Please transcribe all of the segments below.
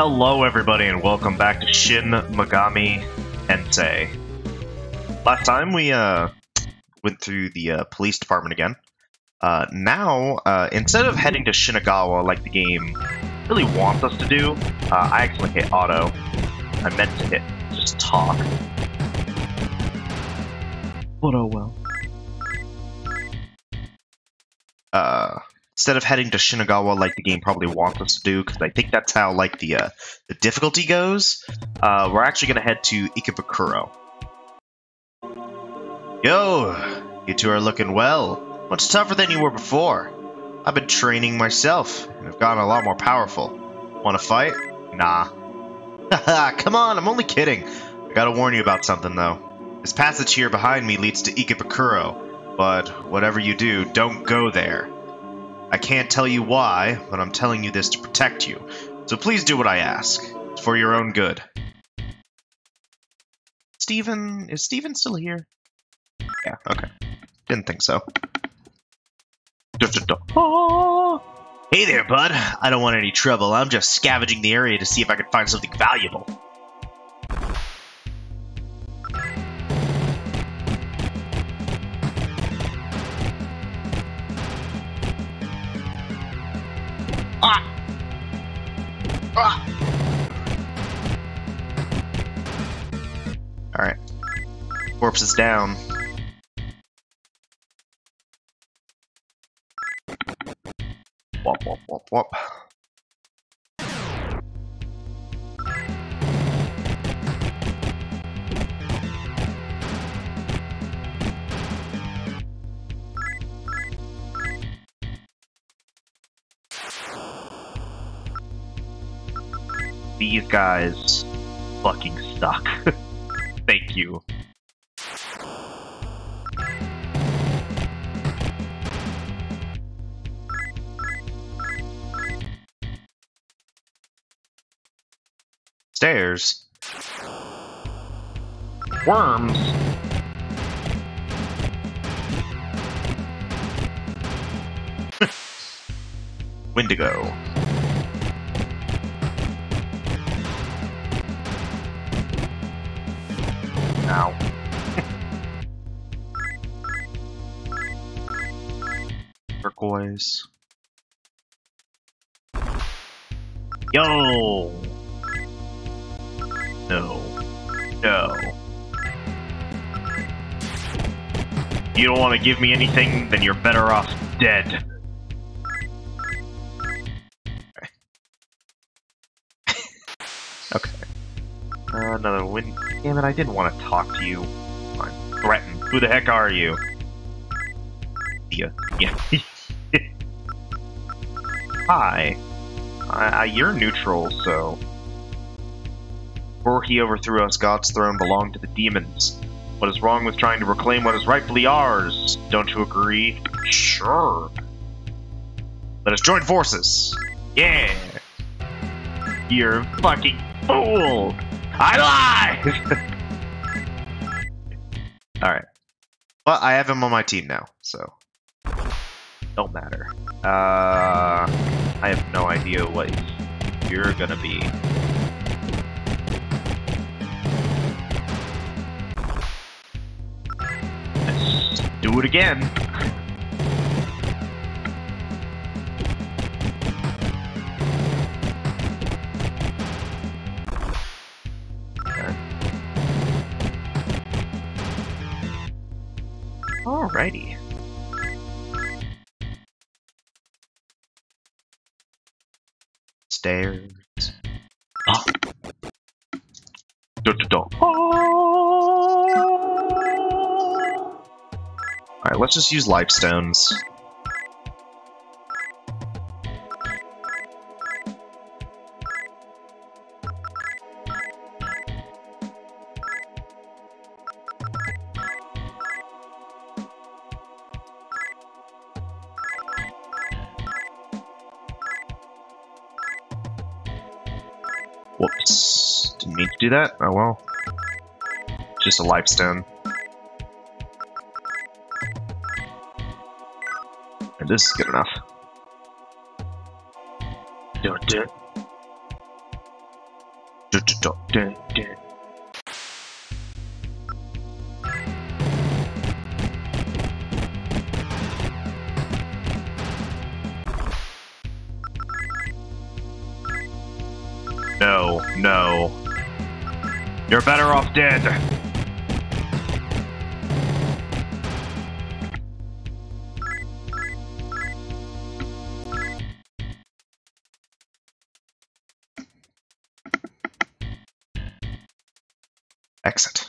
Hello, everybody, and welcome back to Shin Megami Tensei. Last time we uh, went through the uh, police department again. Uh, now, uh, instead of heading to Shinagawa like the game really wants us to do, uh, I actually hit auto. I meant to hit just talk. But oh well. Uh, instead of heading to Shinagawa like the game probably wants us to do, because I think that's how like the uh, the difficulty goes, uh, we're actually gonna head to Ikebukuro. Yo, you two are looking well. Much tougher than you were before. I've been training myself, and I've gotten a lot more powerful. Want to fight? Nah. Come on, I'm only kidding. I gotta warn you about something, though. This passage here behind me leads to Ikebukuro, but whatever you do, don't go there. I can't tell you why, but I'm telling you this to protect you. So please do what I ask. It's for your own good. Steven... Is Steven still here? Yeah, okay. Didn't think so. Ah! Hey there, bud. I don't want any trouble. I'm just scavenging the area to see if I can find something valuable. Alright. Corpse is down. Wop, wop, wop, wop. These guys fucking suck. Thank you. Stairs. Worms. Wendigo. Ow. Turquoise. Yo! No. No. You don't want to give me anything, then you're better off dead. Uh, another win. Damn it, I didn't want to talk to you. I'm threatened. Who the heck are you? Yeah. Yeah. Hi. I, you're neutral, so... Before he overthrew us, God's throne belonged to the demons. What is wrong with trying to reclaim what is rightfully ours? Don't you agree? Sure. Let us join forces. Yeah. You're fucking fool. I lied. All right. But I have him on my team now, so don't matter. Uh, I have no idea what you're gonna be. do it again. Alrighty. Stairs. Oh. Da, da, da. Alright, let's just use life stones. That. Oh well. Just a life stone. And this is good enough. Do it, do You're better off dead. Exit.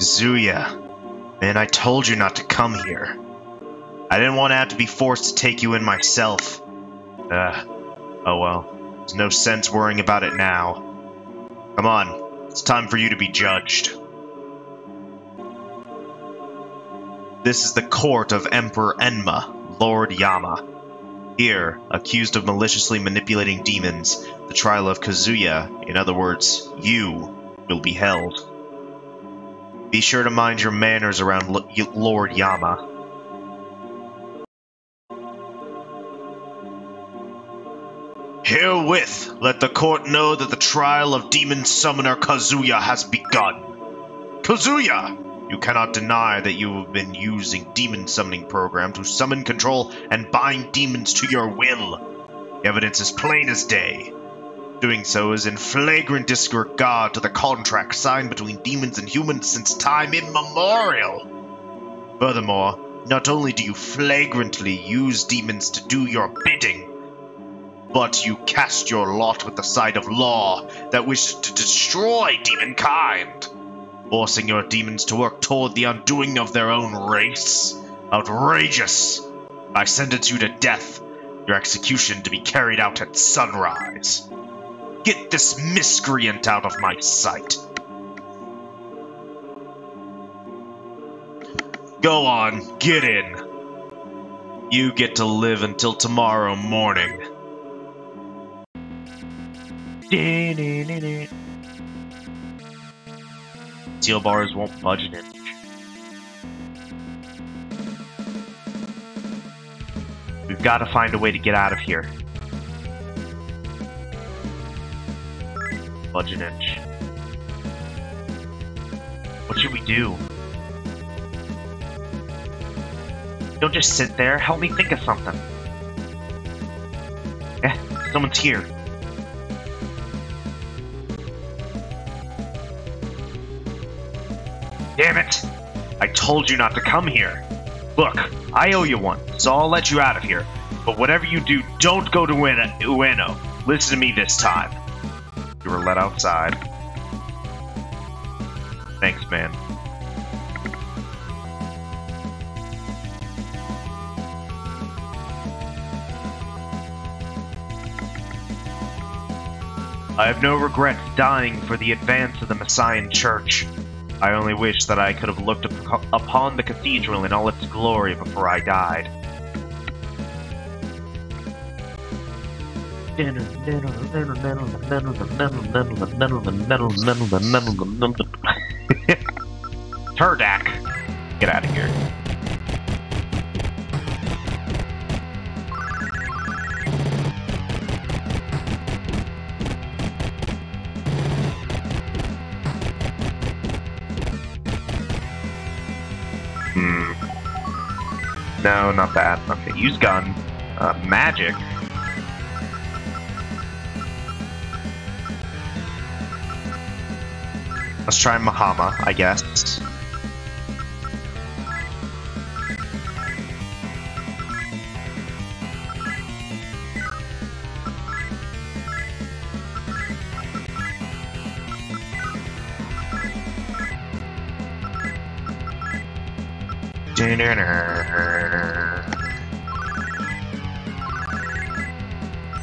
Zuya, man, I told you not to come here. I didn't want to have to be forced to take you in myself. Uh, oh well. There's no sense worrying about it now. Come on, it's time for you to be judged. This is the court of Emperor Enma, Lord Yama. Here, accused of maliciously manipulating demons, the trial of Kazuya, in other words, you, will be held. Be sure to mind your manners around L Lord Yama. Herewith, let the court know that the trial of Demon Summoner Kazuya has begun. Kazuya! You cannot deny that you have been using demon summoning program to summon, control, and bind demons to your will. The evidence is plain as day. Doing so is in flagrant disregard to the contract signed between demons and humans since time immemorial. Furthermore, not only do you flagrantly use demons to do your bidding, but you cast your lot with the side of law that wishes to destroy demonkind forcing your demons to work toward the undoing of their own race. Outrageous! I sentence you to death, your execution to be carried out at sunrise. Get this miscreant out of my sight. Go on, get in. You get to live until tomorrow morning. Steel bars won't budge an inch. We've got to find a way to get out of here. Budge an inch. What should we do? Don't just sit there. Help me think of something. Eh, someone's here. Damn it! I told you not to come here. Look, I owe you one, so I'll let you out of here. But whatever you do, don't go to Ueno. Listen to me this time. You were let outside. Thanks, man. I have no regrets dying for the advance of the Messiah Church. I only wish that I could have looked up upon the cathedral in all its glory before I died. Turdak! Get out of here. No, not that. Okay, use gun. Uh, magic. Let's try Mahama, I guess.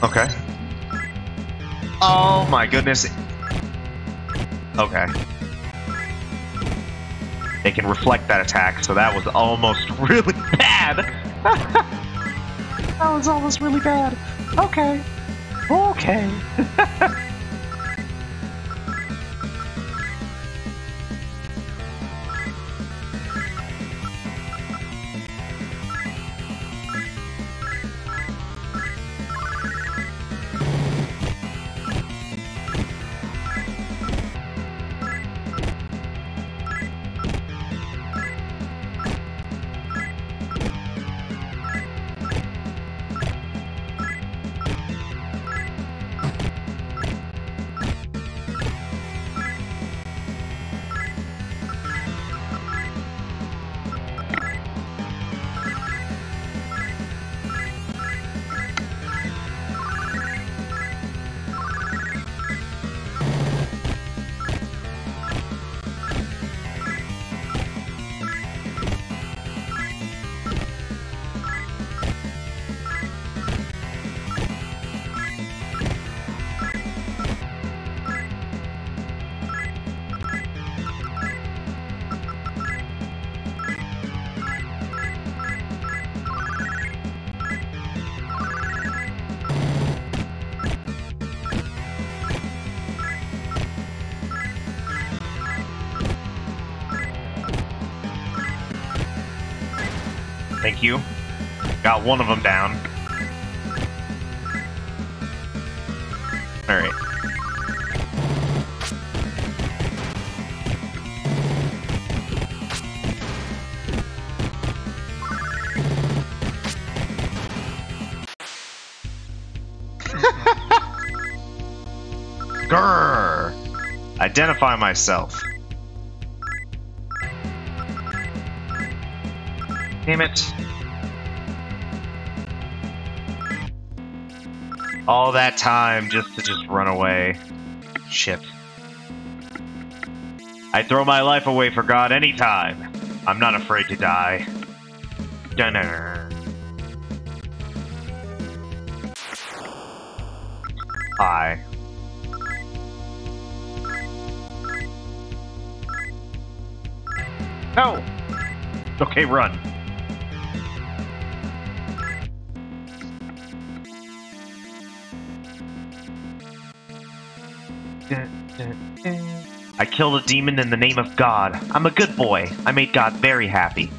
Okay. Oh my goodness. Okay. They can reflect that attack, so that was almost really bad. that was almost really bad. Okay. Okay. Got one of them down. Alright. Grrr! Identify myself. Damn it. All that time just to just run away. Shit. I'd throw my life away for God anytime. I'm not afraid to die. Dunner. Hi. No! Okay, run. I killed a demon in the name of God. I'm a good boy. I made God very happy.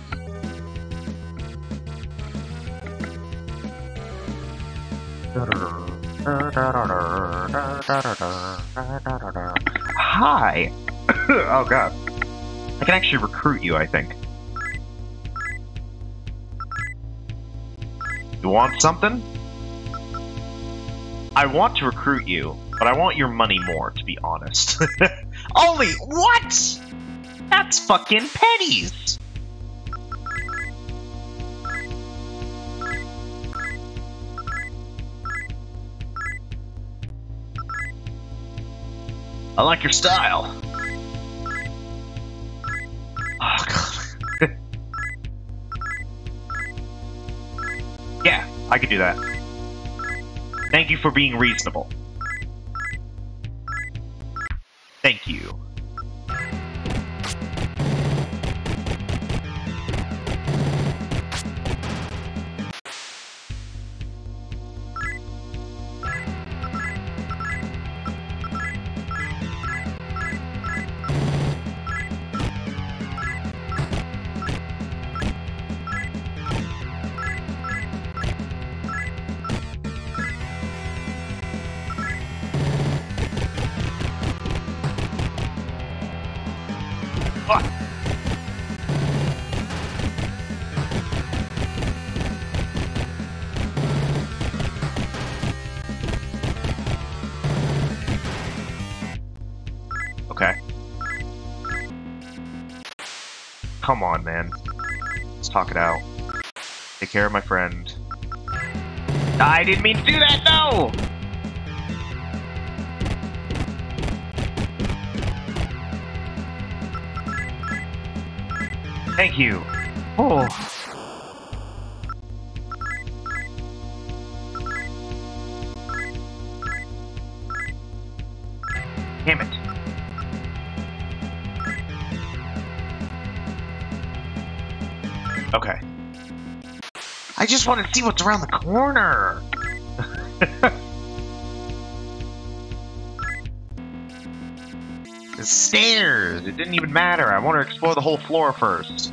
Hi! oh god. I can actually recruit you, I think. You want something? I want to recruit you, but I want your money more, to be honest. Only what? That's fucking pennies! I like your style. Oh, God. yeah, I could do that. Thank you for being reasonable. Thank you. Care my friend. I didn't mean to do that, no! Thank you. Oh. Just want to see what's around the corner. the stairs. It didn't even matter. I want to explore the whole floor first.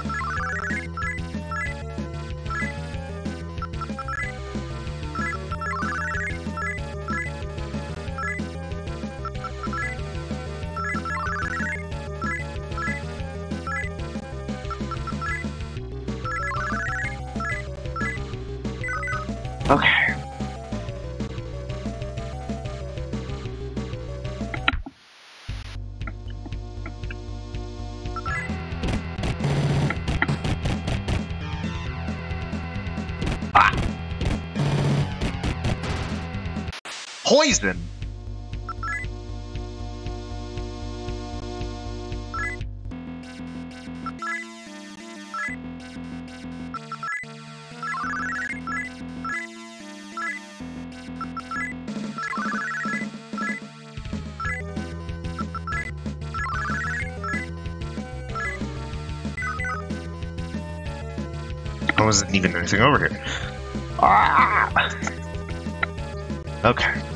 poison. There wasn't even anything over here. Ah! Okay.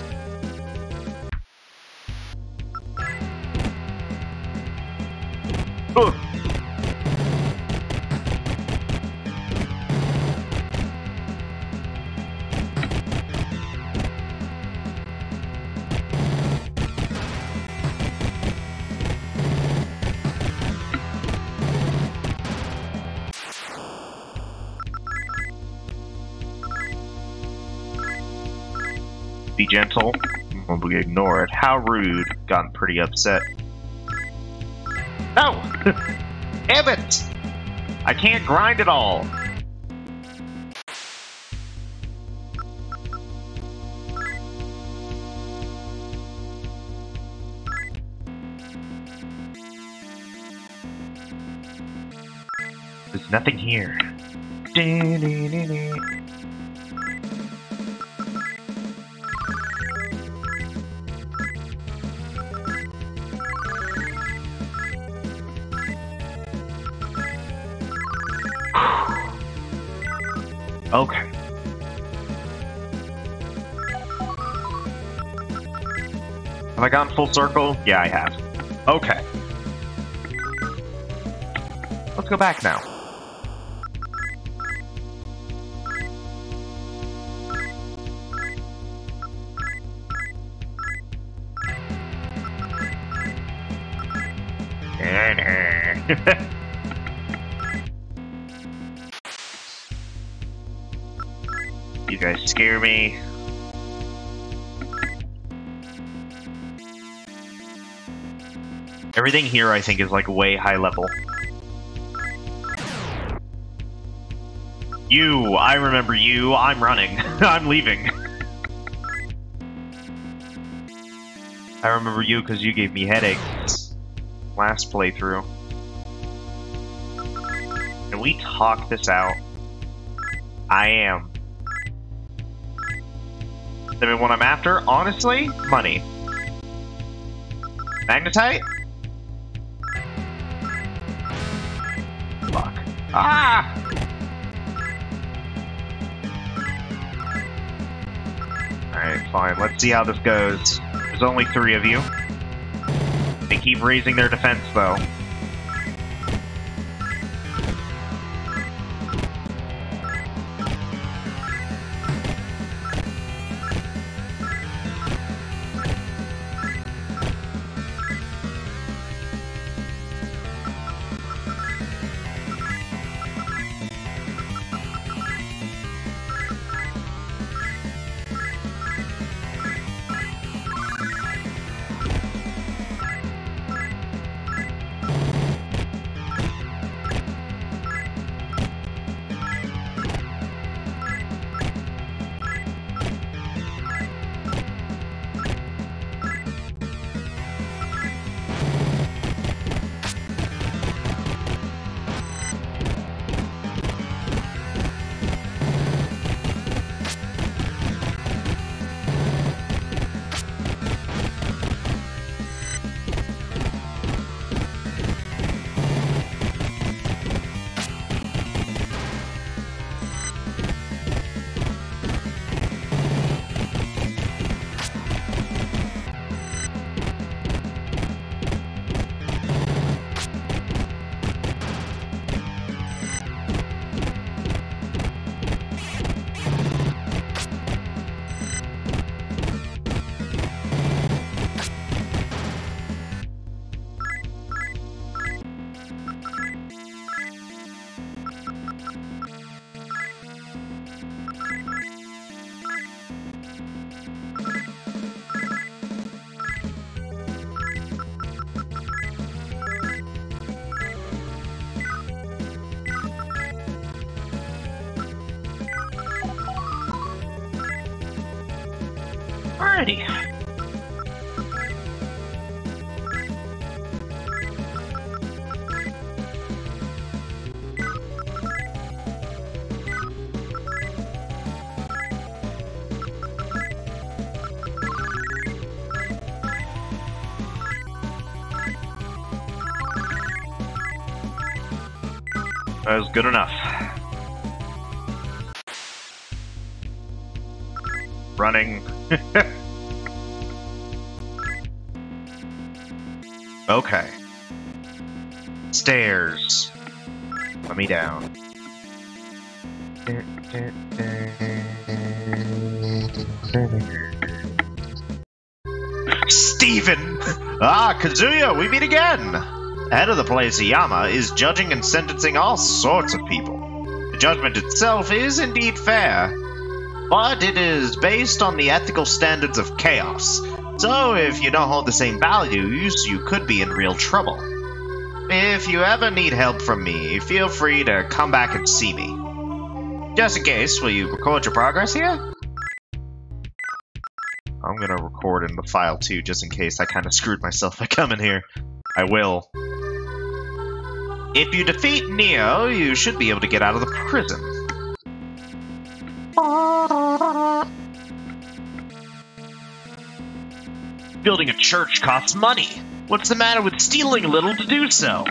Ignore it. How rude. Gotten pretty upset. No! It! I can't grind it all. There's nothing here. I gone full circle? Yeah, I have. Okay. Let's go back now. Everything here, I think, is like way high level. You, I remember you. I'm running. I'm leaving. I remember you because you gave me headaches last playthrough. Can we talk this out? I am. I mean, what I'm after, honestly, money. Magnetite? Ah! Alright, fine. Let's see how this goes. There's only three of you. They keep raising their defense, though. I was good enough. Running. okay. Stairs. Let me down. Steven! Ah, Kazuya, we meet again! Head of the place, Yama, is judging and sentencing all sorts of people. The judgment itself is indeed fair, but it is based on the ethical standards of chaos. So if you don't hold the same values, you could be in real trouble. If you ever need help from me, feel free to come back and see me. Just in case, will you record your progress here? I'm gonna record in the file too, just in case I kind of screwed myself by coming here. I will. If you defeat Nio, you should be able to get out of the prison. Building a church costs money. What's the matter with stealing a little to do so?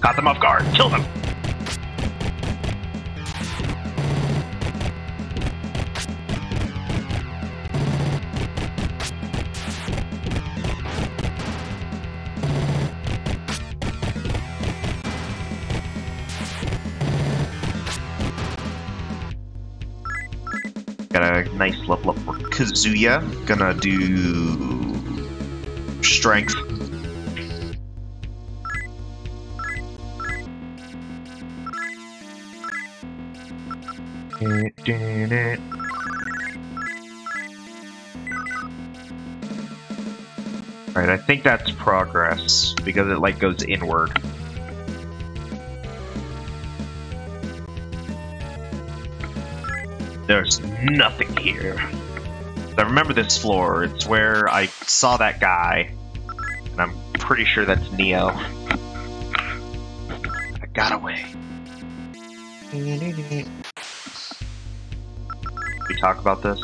Caught them off guard. Kill them. Nice level up for Kazuya. Gonna do strength. Alright, I think that's progress, because it like goes inward. There's nothing here. I remember this floor. It's where I saw that guy. And I'm pretty sure that's Nio. I got away. We talk about this?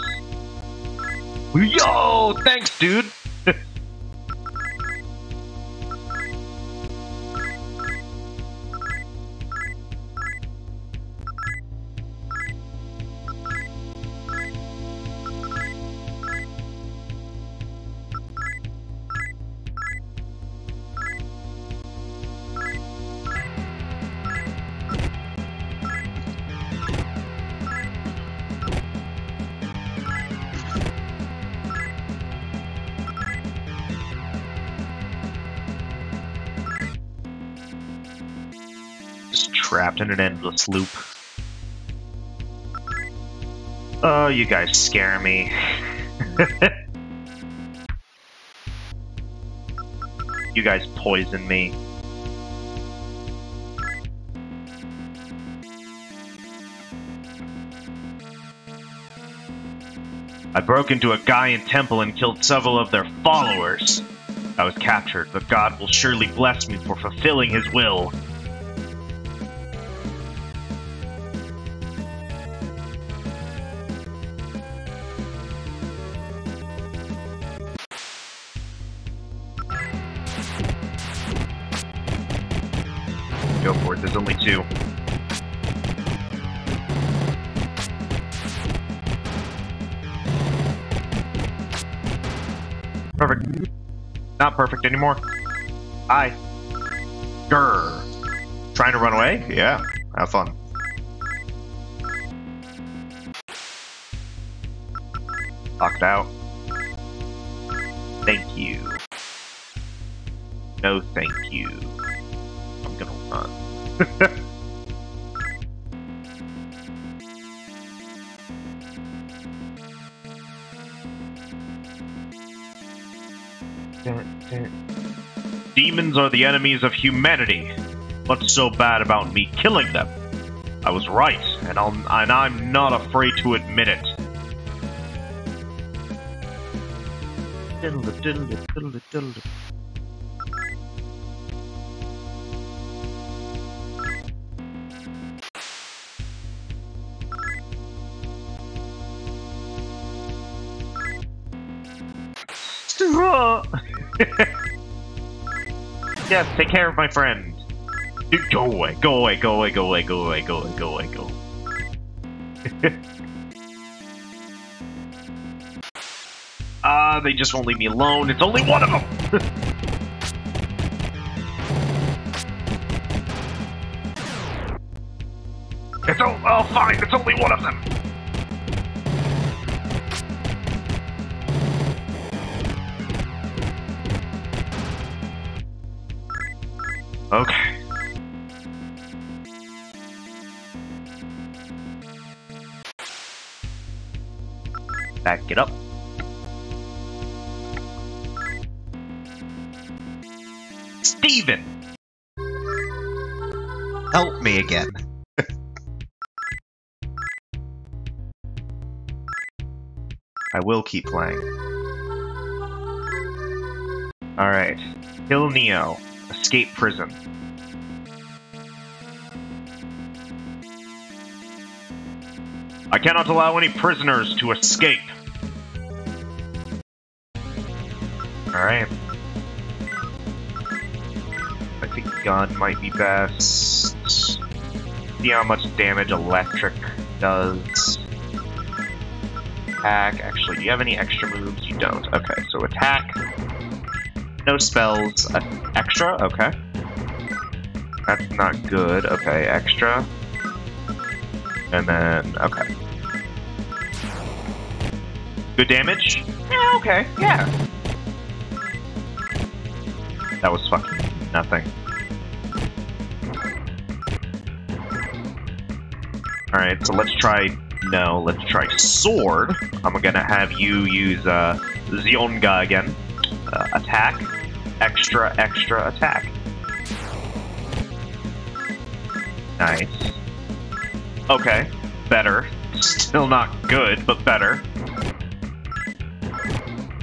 Yo! Thanks, dude! Trapped in an endless loop. Oh, you guys scare me. you guys poison me. I broke into a Gaian temple and killed several of their followers. I was captured, but God will surely bless me for fulfilling his will. Perfect anymore. Hi. Grr. Trying to run away? Yeah. Have fun. Are the enemies of humanity. What's so bad about me killing them? I was right, and, I'll, and I'm not afraid to admit it. Diddle diddle diddle Yes, take care of my friend. Dude, go away, go away, go away, go away, go away, go away, go away, go. Ah, uh, they just won't leave me alone. It's only one of them. keep playing. Alright. Kill Nio. Escape prison. I cannot allow any prisoners to escape. Alright. I think gun might be best. See how much damage electric does. Attack. Actually, do you have any extra moves? You don't. Okay, so attack. No spells. Uh, extra? Okay. That's not good. Okay, extra. And then, okay. Good damage? Yeah, okay, yeah. That was fucking nothing. Alright, so let's try... No, let's try Sword. I'm gonna have you use, uh, Zionga again. Uh, attack. Extra, extra attack. Nice. Okay, better. Still not good, but better.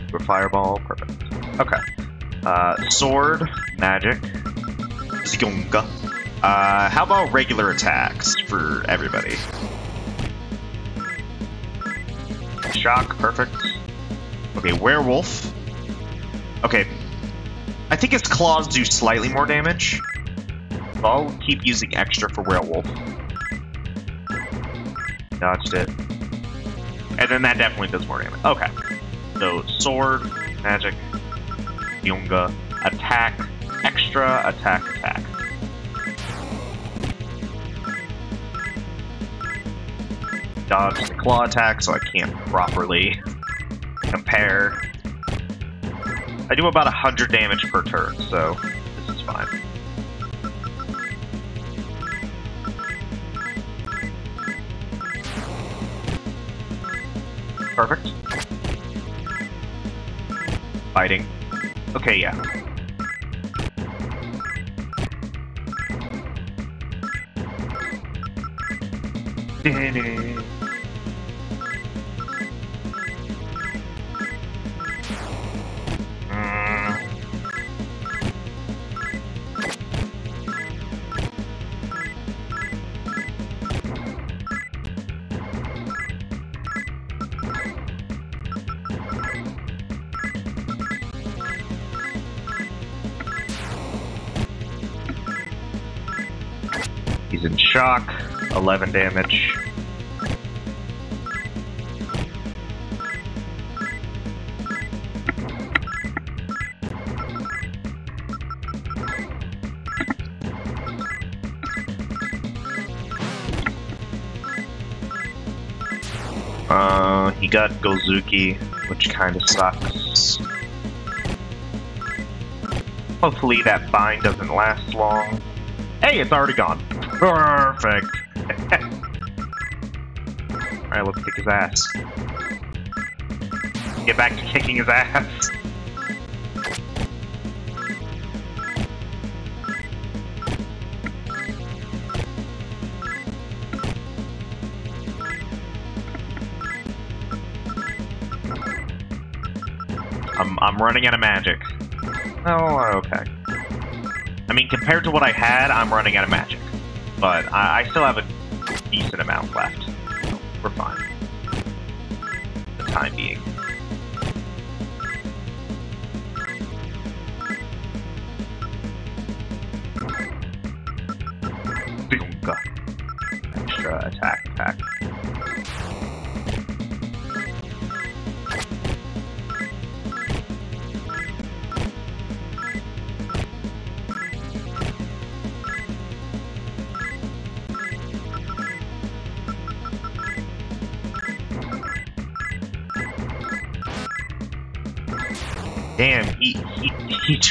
For fireball, perfect. Okay. Uh, sword, magic, Zionga. Uh, how about regular attacks for everybody? Shock, perfect. Okay, werewolf. Okay. I think its claws do slightly more damage. I'll keep using extra for werewolf. Dodged it. And then that definitely does more damage. Okay. So, sword, magic, Yunga, attack, extra, attack, attack. Dodge the claw attack so I can't properly compare. I do about 100 damage per turn, so this is fine. Perfect. Fighting. Okay, yeah. He's 11 damage. Uh, he got Gozuki, which kind of sucks. Hopefully that bind doesn't last long. Hey, it's already gone. Perfect. Alright, let's kick his ass. Get back to kicking his ass. I'm, I'm running out of magic. Oh, okay. I mean, compared to what I had, I'm running out of magic. But I, I still have a decent amount left. So we're fine. For the time being.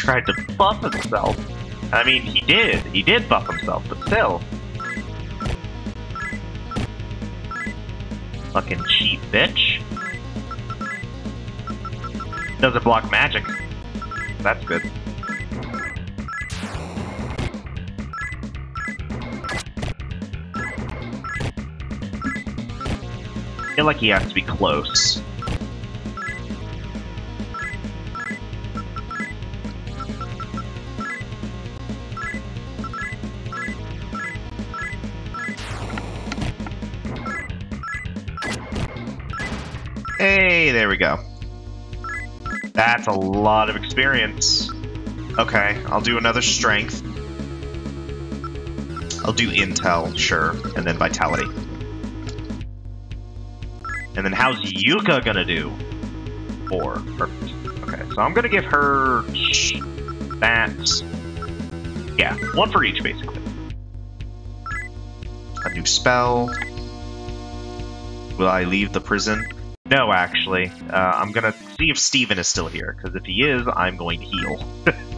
Tried to buff himself. I mean, he did. He did buff himself, but still. Fucking cheap bitch. Doesn't block magic. That's good. I feel like he has to be close. Lot of experience. Okay, I'll do another strength. I'll do intel, sure, and then vitality. And then how's Yuka gonna do? Four. Perfect. Okay, so I'm gonna give her that. Yeah, one for each, basically. A new spell. Will I leave the prison? No, actually. Uh, I'm gonna see if Steven is still here, because if he is, I'm going to heal.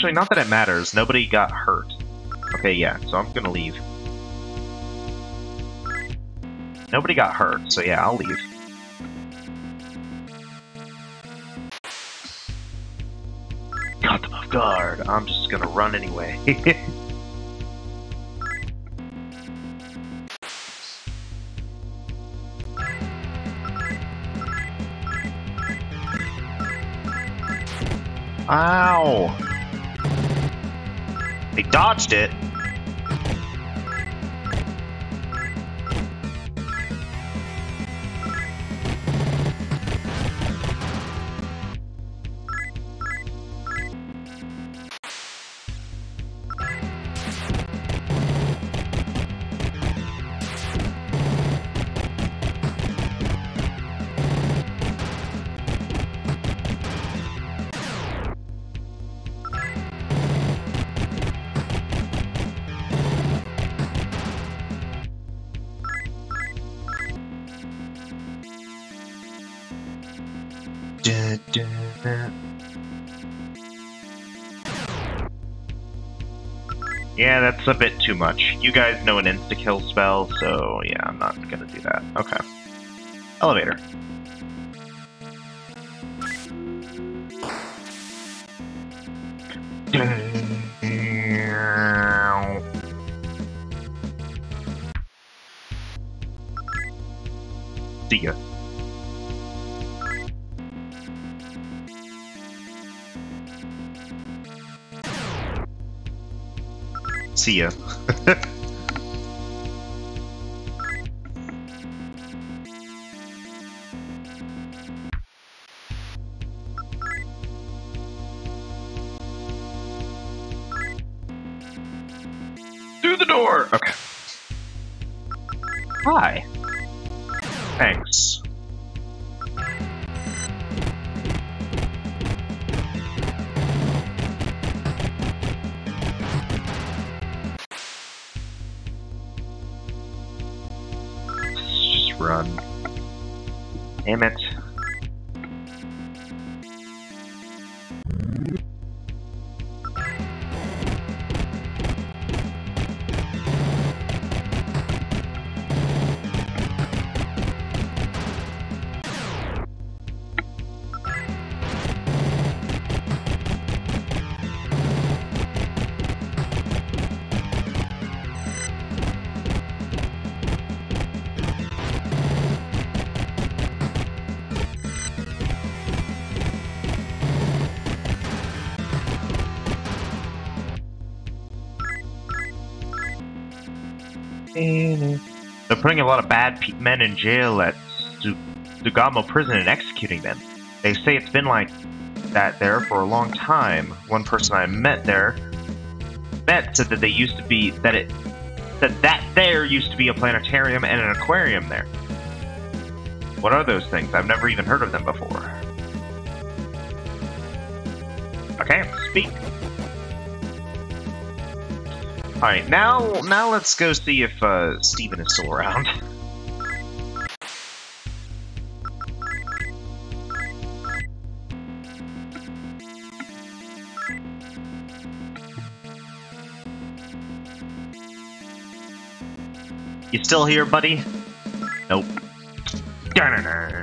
actually, not that it matters. Nobody got hurt. Okay, yeah, so I'm gonna leave. Nobody got hurt, so yeah, I'll leave. Caught them off guard. I'm just gonna run anyway. Ow! They dodged it. A bit too much. You guys know an insta-kill spell, so yeah, I'm not gonna do that. Okay. Elevator. See ya. putting a lot of bad men in jail at Su- Sugamo prison and executing them. They say it's been like that there for a long time. One person I met there met said that they used to be that it that that there used to be a planetarium and an aquarium there. What are those things? I've never even heard of them before. I can't speak. Alright, now now let's go see if uh, Steven is still around. You still here, buddy? Nope. Run.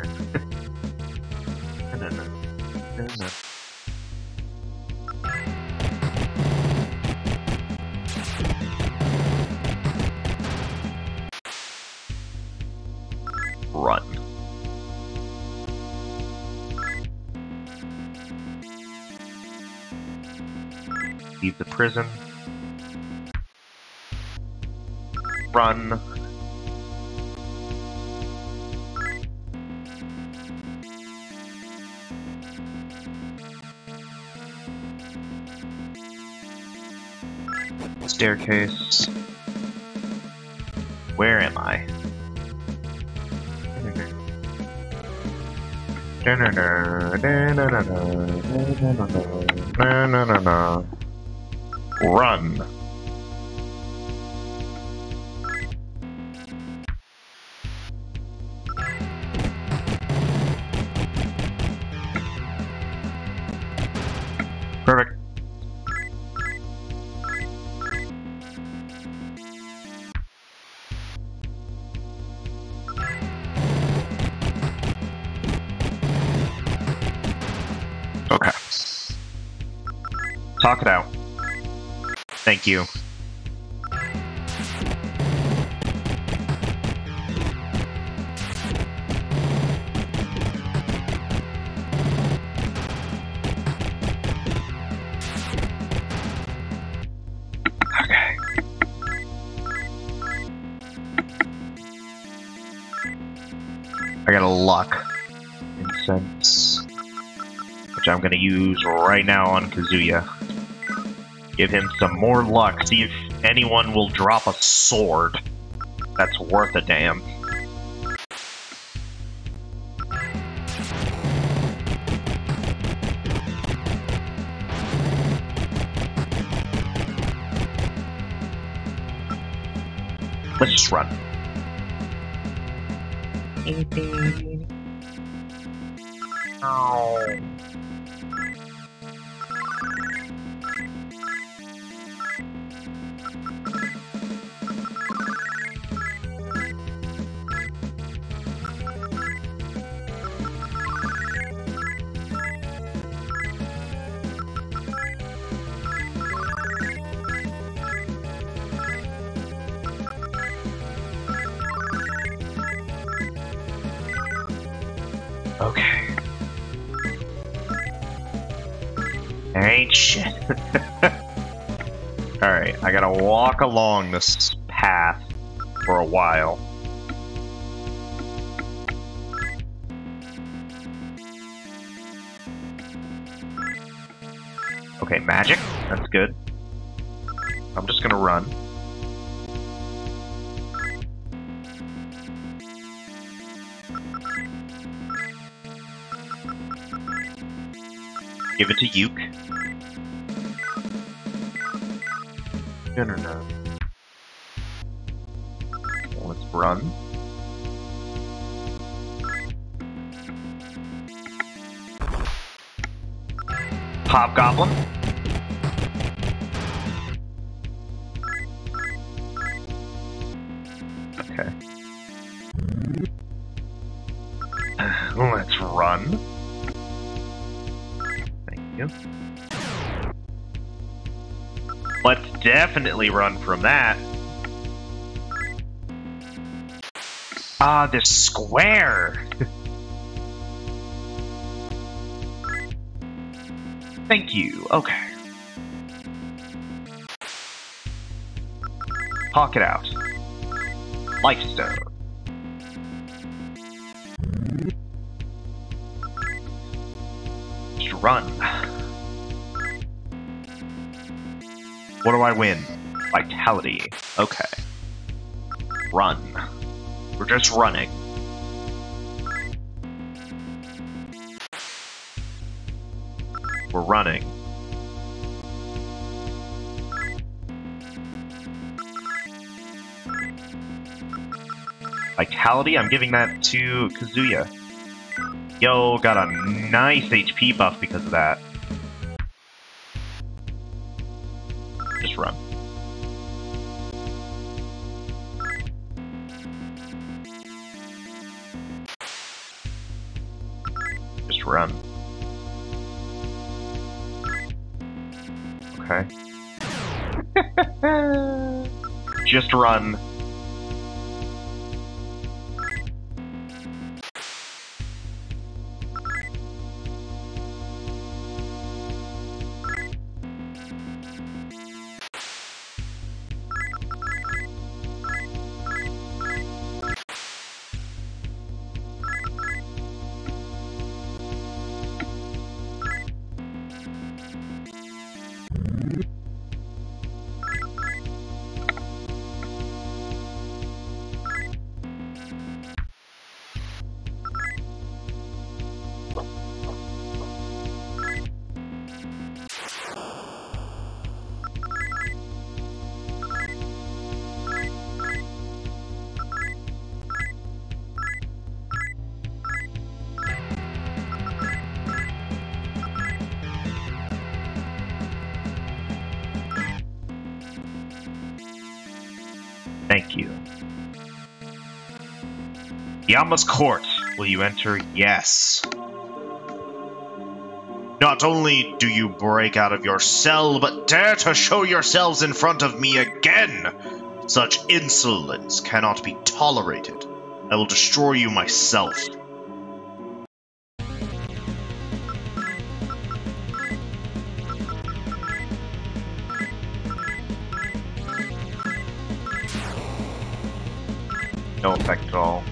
Prison. Run. Staircase. Where am I? Run. Which I'm going to use right now on Kazuya. Give him some more luck, see if anyone will drop a sword. That's worth a damn. Okay. There ain't shit. Alright, I gotta walk along this path for a while. Okay, magic. That's good. I'm just gonna run. Give it to No, no, no. Let's run. Hobgoblin. Definitely run from that. Ah, this square! Thank you. Okay. Pocket out. Lifestone. Just run. What do I win? Vitality. Okay. Run. We're just running. We're running. Vitality, I'm giving that to Kazuya. Yo, got a nice HP buff because of that. Yama's court. Will you enter? Yes. Not only do you break out of your cell, but dare to show yourselves in front of me again! Such insolence cannot be tolerated. I will destroy you myself. No effect at all.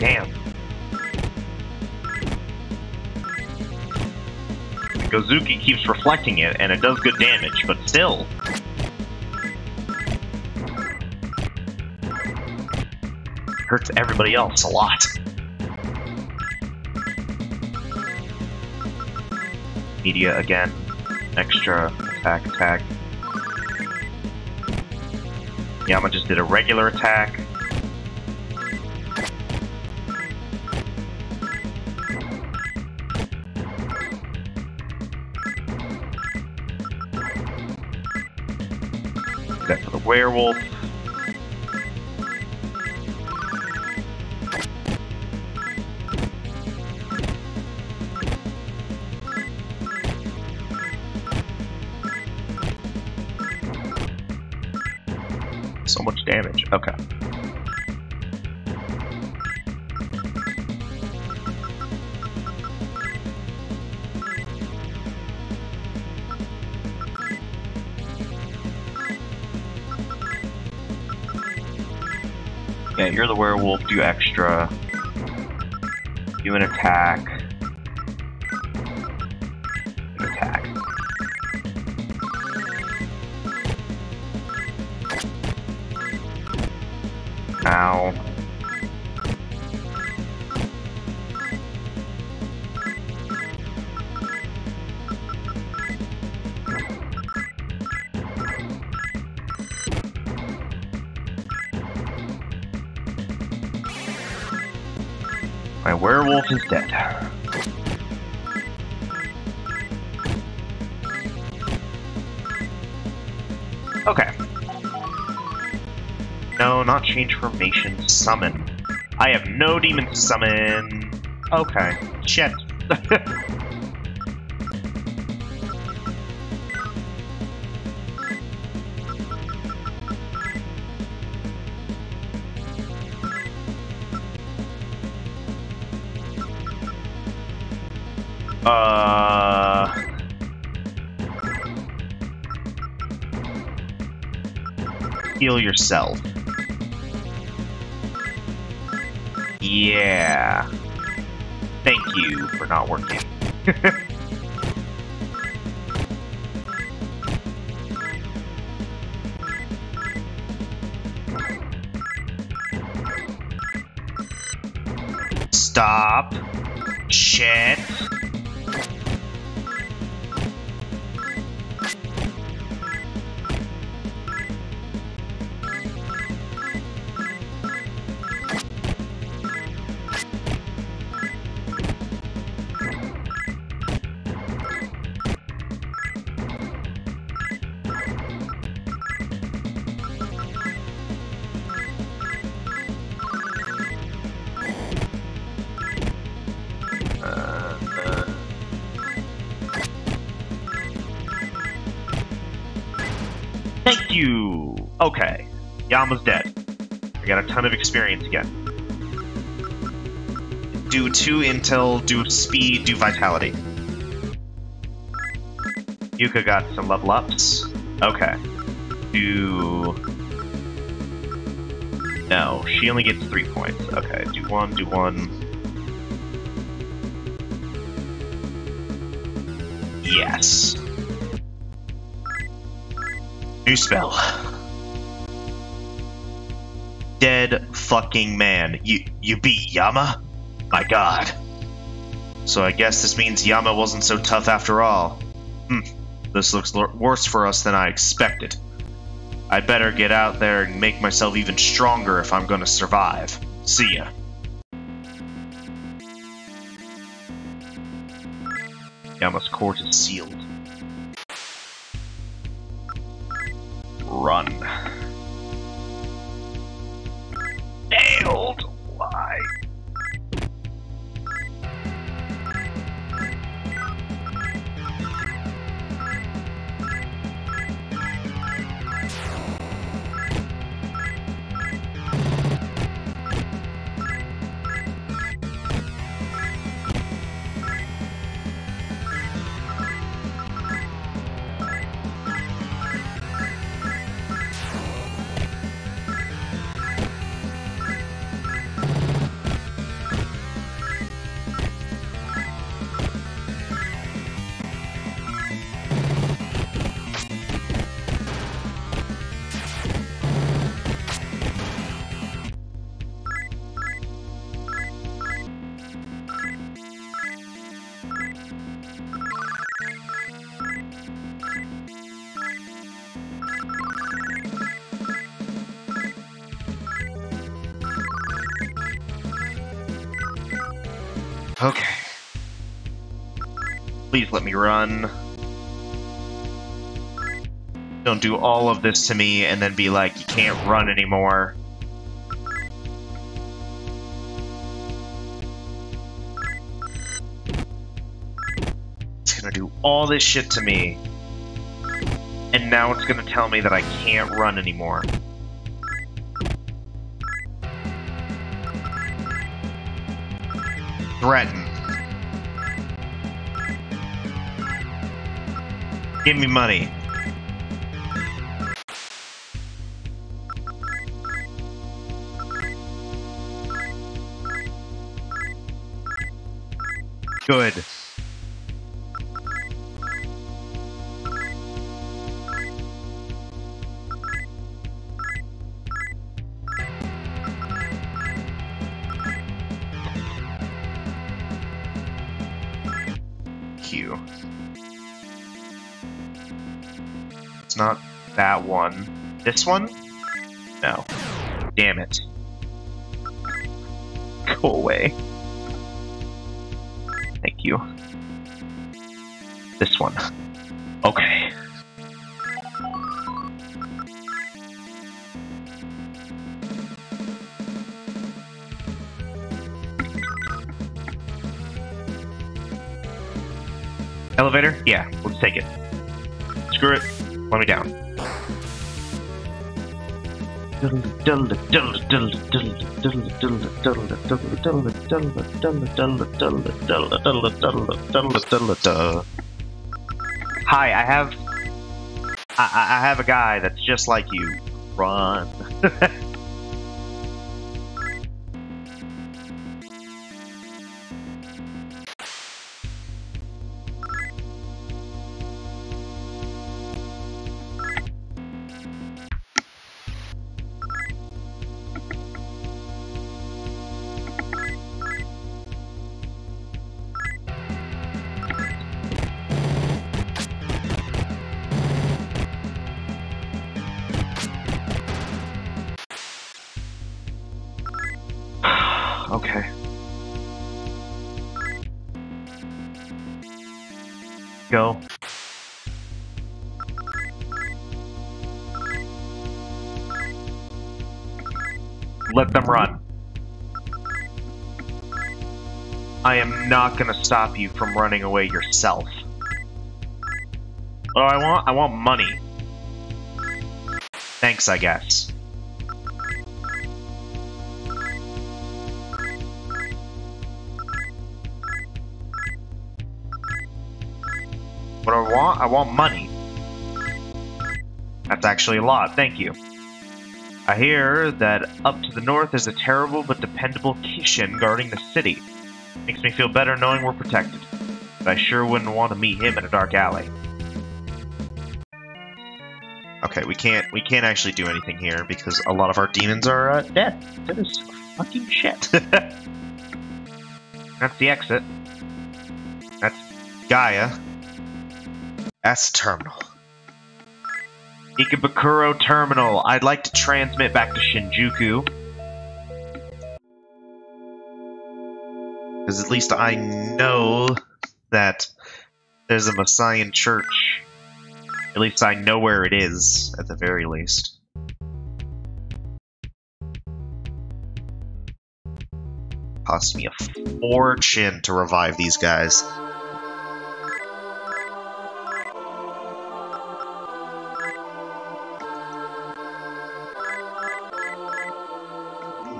Damn. Gozuki keeps reflecting it, and it does good damage, but still. Hurts everybody else a lot. Media again. Extra attack, attack. Yama just did a regular attack. Werewolf. You're the werewolf, do extra. Do an attack. Not change formation. Summon. I have no Demon to summon. Okay. Shit. uh. Heal yourself. Not working. You! Okay. Yama's dead. I got a ton of experience again. Do 2 intel, do speed, do vitality. Yuka got some level ups. Okay. Do... No, she only gets 3 points. Okay, do 1, do 1. Yes. New spell. Dead fucking man. You you beat Yama? My god. So I guess this means Yama wasn't so tough after all. Hmm. This looks worse for us than I expected. I'd better get out there and make myself even stronger if I'm gonna survive. See ya. Yama's court is sealed. Let me run. Don't do all of this to me and then be like, you can't run anymore. It's gonna do all this shit to me. And now it's gonna tell me that I can't run anymore. Threaten. Give me money. Good. This one? No. Damn it. Go away. Thank you. This one. Okay. Elevator? Yeah, let's take it. Screw it. Let me down. Hi, I have I, I have a guy that's just like you. Run. not gonna stop you from running away yourself. Oh, I want I want money. Thanks, I guess. What I want? I want money. That's actually a lot, thank you. I hear that up to the north is a terrible but dependable Kishin guarding the city. Makes me feel better knowing we're protected. But I sure wouldn't want to meet him in a dark alley. Okay, we can't we can't actually do anything here because a lot of our demons are uh, dead. That is fucking shit. That's the exit. That's Gaia. That's terminal. Ikebukuro Terminal. I'd like to transmit back to Shinjuku. Because at least I know that there's a Messiah church. At least I know where it is, at the very least. Cost me a fortune to revive these guys.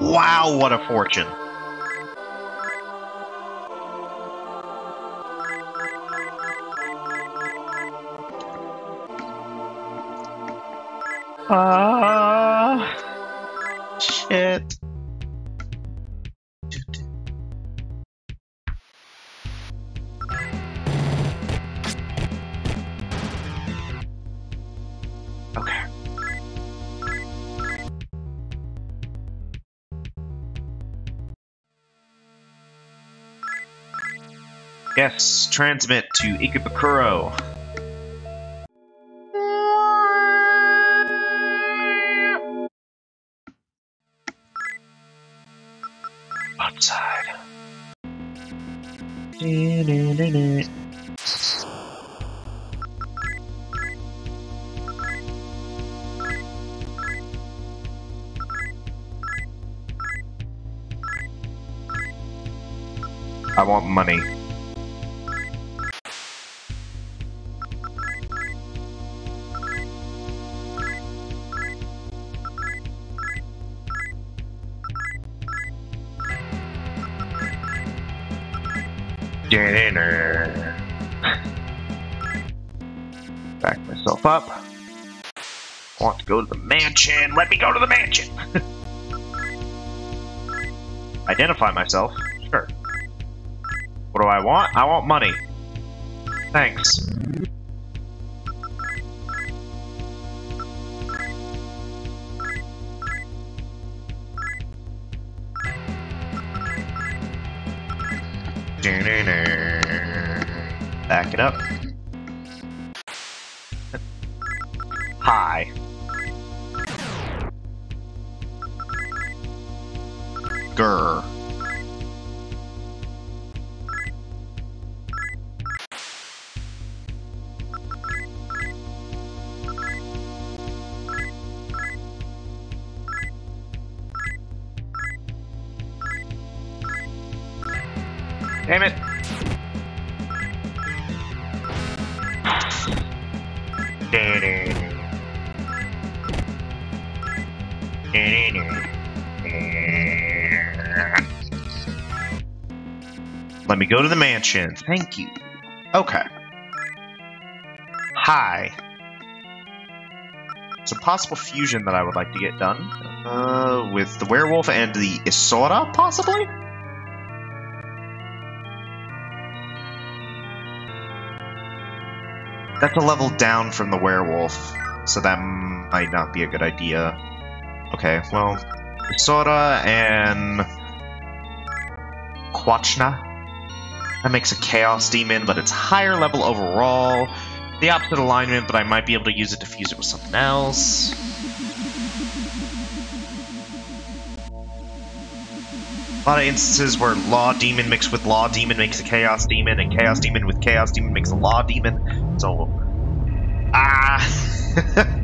Wow, what a fortune. Ah, shit. Okay. Yes, transmit to Ikebukuro. Want money. Back myself up. Want to go to the mansion. Let me go to the mansion. Identify myself. Want? I want money. Thanks. Let me go to the mansion. Thank you. Okay. Hi. It's a possible fusion that I would like to get done. Uh, with the werewolf and the Isora, possibly? That's a level down from the werewolf, so that might not be a good idea. Okay, well, Sora and Quachna. That makes a Chaos Demon, but it's higher level overall. The opposite alignment, but I might be able to use it to fuse it with something else. A lot of instances where Law Demon mixed with Law Demon makes a Chaos Demon, and Chaos Demon with Chaos Demon makes a Law Demon. So, ah.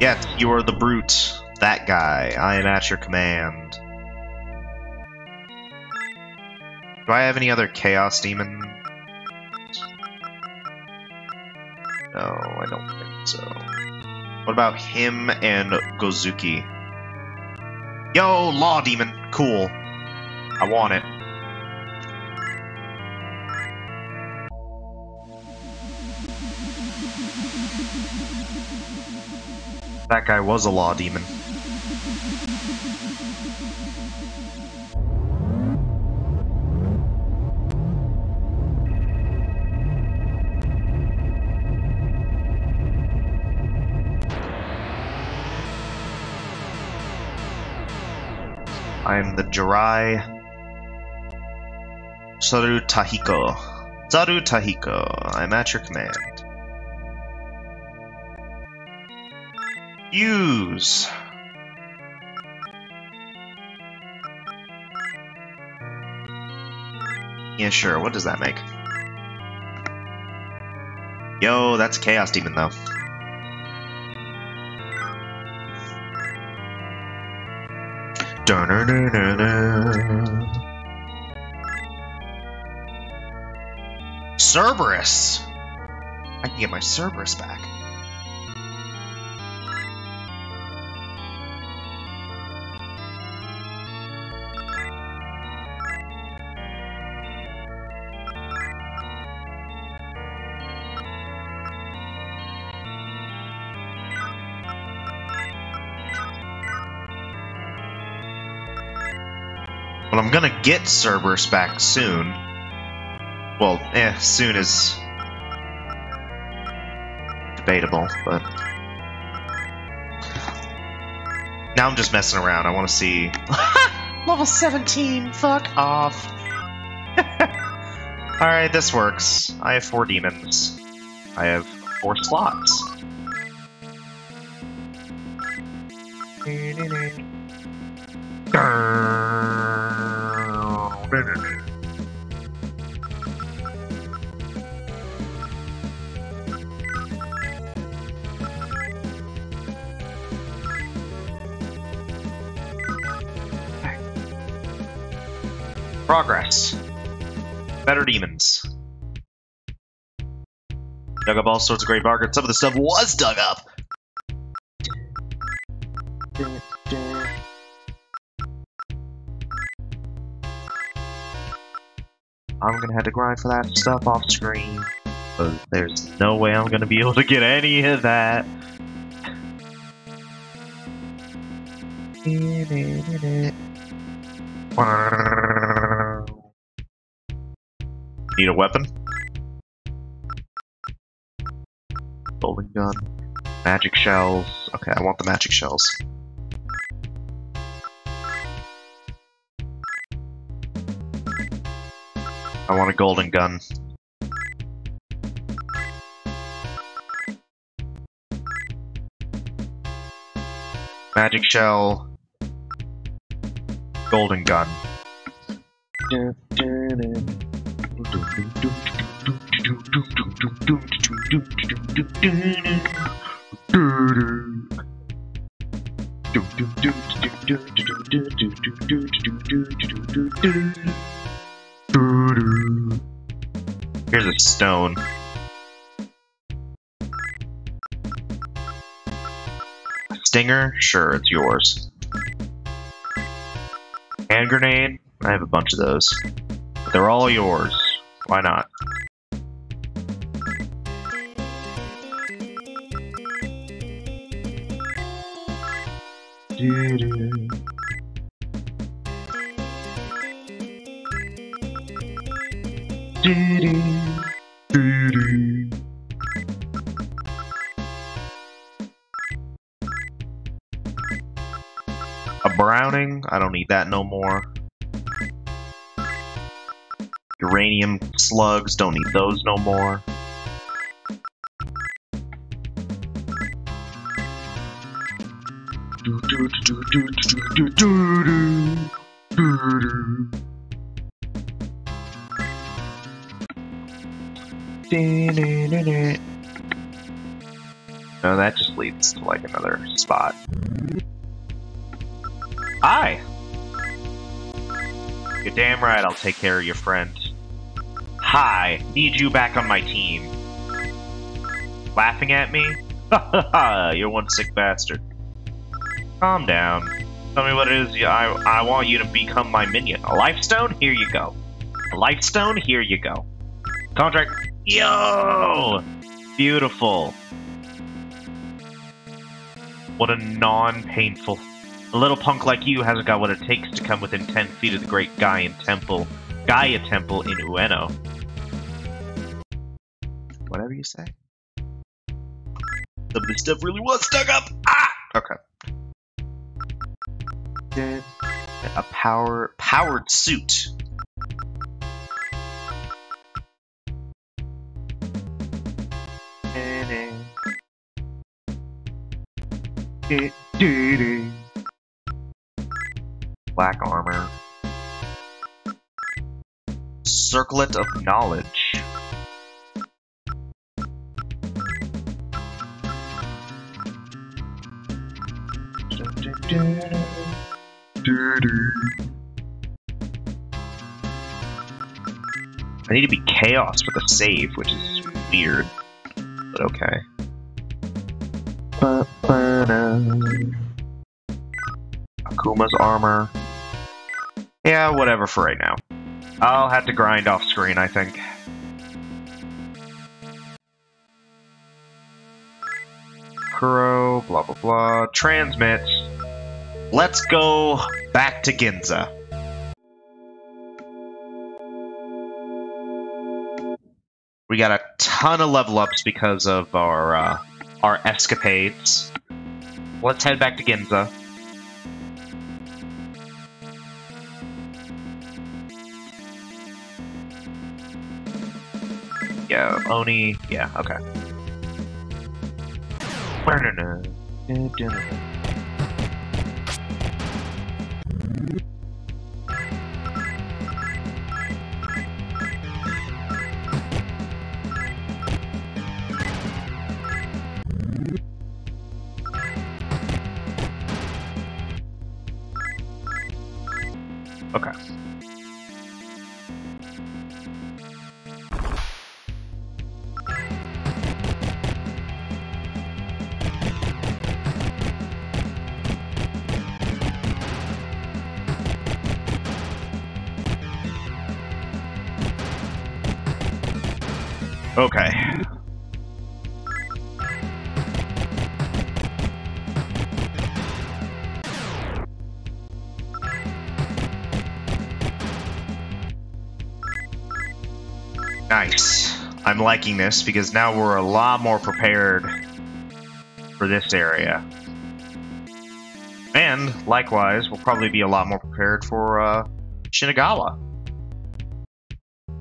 Yet, you are the brute. That guy. I am at your command. Do I have any other Chaos Demon? No, I don't think so. What about him and Gozuki? Yo, Law Demon. Cool. I want it. That guy was a Law Demon. I am the Jirai Sarutahiko. Zaru Tahiko, I'm at your command. Use. Yeah, sure. What does that make? Yo, that's Chaos Demon, though. Cerberus! I can get my Cerberus back. Gonna get Cerberus back soon. Well, eh, soon is debatable, but now I'm just messing around. I want to see level 17. Fuck off. All right, this works. I have four demons. I have four slots. Progress. Better demons. Dug up all sorts of great bargains. Some of the stuff was dug up. I'm gonna have to grind for that stuff off screen. But there's no way I'm gonna be able to get any of that. Need a weapon? Golden gun. Magic shells. Okay, I want the magic shells. I want a golden gun. Magic shell. Golden gun. Here's a stone. Stinger? Sure, it's yours. Hand grenade? I have a bunch of those. They're all yours. Why not? A Browning? I don't need that no more. Uranium slugs? Don't need those no more. No, that just leads to like another spot. Hi! You're damn right I'll take care of your friend. Hi, need you back on my team. Laughing at me? Ha ha ha, you're one sick bastard. Calm down. Tell me what it is I, I want you to become my minion. A life stone? Here you go. A life stone? Here you go. Contract. Yo! Beautiful. What a non-painful a little punk like you hasn't got what it takes to come within 10 feet of the great Gaian temple, Gaia temple in Ueno. Whatever you say. Some of this stuff really was stuck up! Ah! Okay. Then, a power powered suit. Black armor. Circlet of knowledge. I need to be chaos for the save, which is weird, but okay. Akuma's armor. Yeah, whatever for right now. I'll have to grind off screen, I think. Kuro, blah blah blah. Transmit. Let's go back to Ginza. We got a ton of level ups because of our uh, our escapades. Let's head back to Ginza. Yeah, Oni. Yeah, okay. Nice. I'm liking this because now we're a lot more prepared for this area. And, likewise, we'll probably be a lot more prepared for uh, Shinagawa.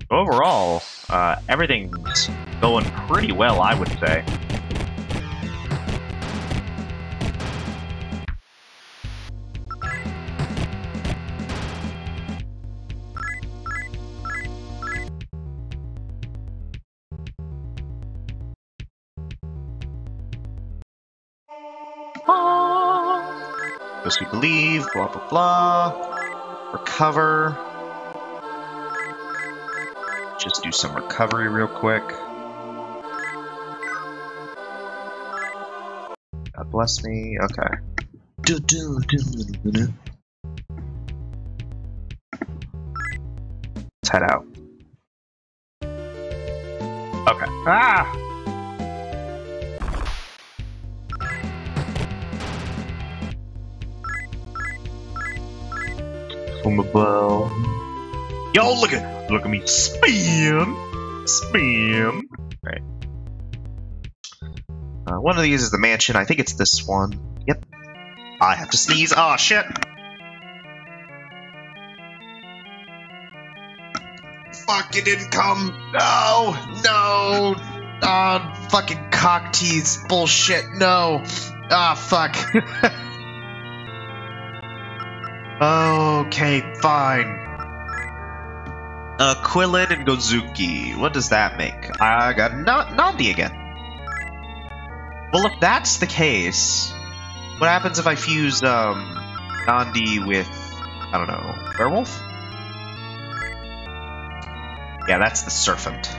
Overall, uh, everything's going pretty well, I would say. We believe, blah blah blah. Recover. Just do some recovery real quick. God bless me. Okay. Do do do do. Let's head out. Okay. Ah! From above. Yo, look at look at me spam, spam. Right. Uh, one of these is the mansion. I think it's this one. Yep. I have to sneeze. Oh shit. Fuck! You didn't come. No, no. Ah, fucking cock tease bullshit. No. Ah, fuck. okay, fine. Uh, Quillin and Gozuki. What does that make? I got Na- Nandi again. Well, if that's the case, what happens if I fuse um, Nandi with, I don't know, Werewolf? Yeah, that's the Serpent.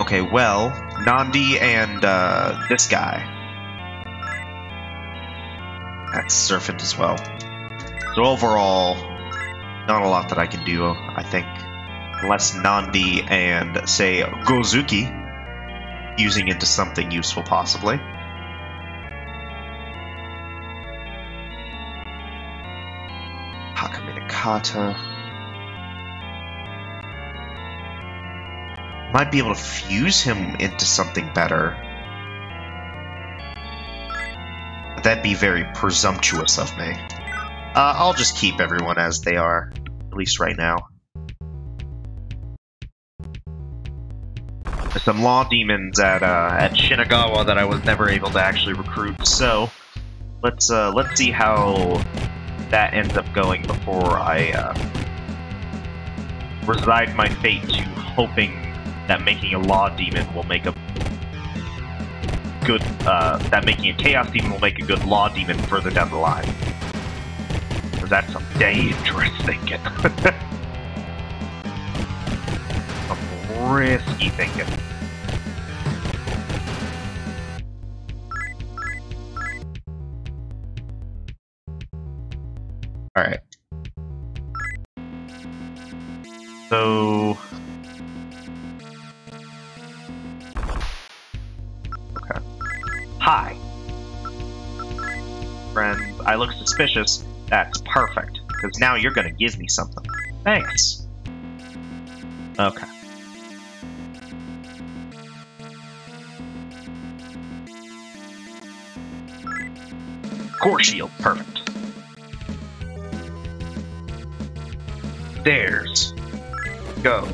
Okay, well, Nandi and uh, this guy. That's Serpent as well. So overall, not a lot that I can do, I think. Unless Nandi and, say, Gozuki using into something useful, possibly. Takeminakata. Might be able to fuse him into something better. That'd be very presumptuous of me. Uh, I'll just keep everyone as they are, at least right now. Some law demons at uh, at Shinagawa that I was never able to actually recruit. So let's uh, let's see how that ends up going before I uh, reside my fate to hoping that making a law demon will make a good uh, that making a chaos demon will make a good law demon further down the line. Because that's some dangerous thinking. some risky thinking. Alright. So... suspicious. That's perfect, because now you're gonna give me something. Thanks. Okay. Core shield, perfect. Stairs. Go.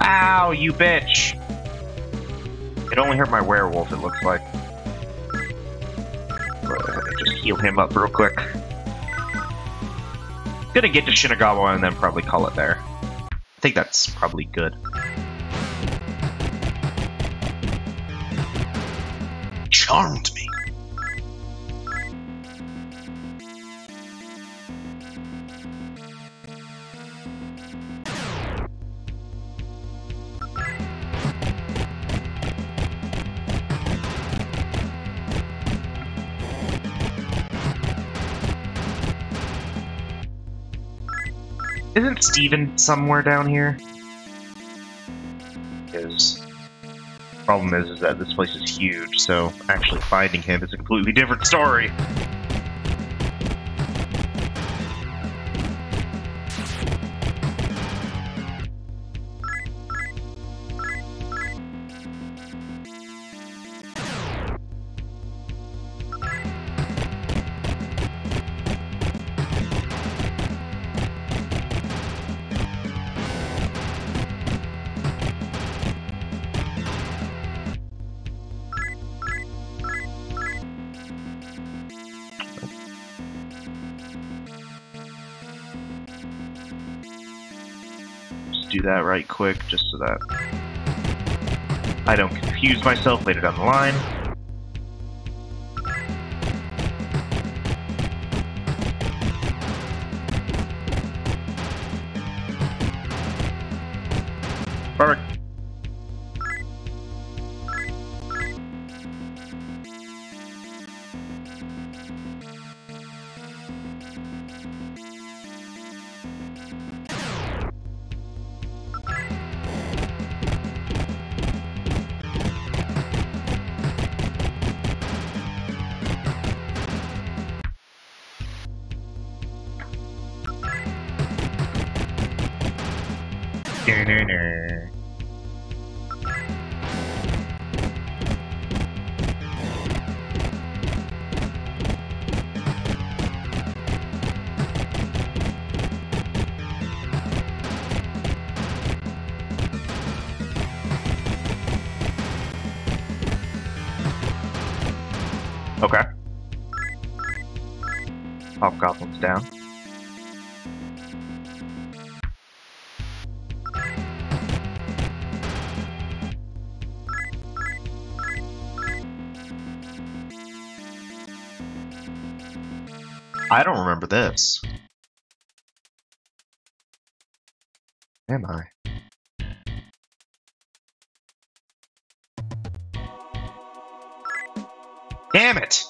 Ow, you bitch! It only hurt my werewolf, it looks like. Just heal him up real quick. Gonna get to Shinagawa and then probably call it there. I think that's probably good. harmed me. Isn't Steven somewhere down here? Problem is, is that this place is huge, so actually finding him is a completely different story. That right quick, just so that I don't confuse myself later down the line. Perfect. I don't remember this. Am I? Damn it!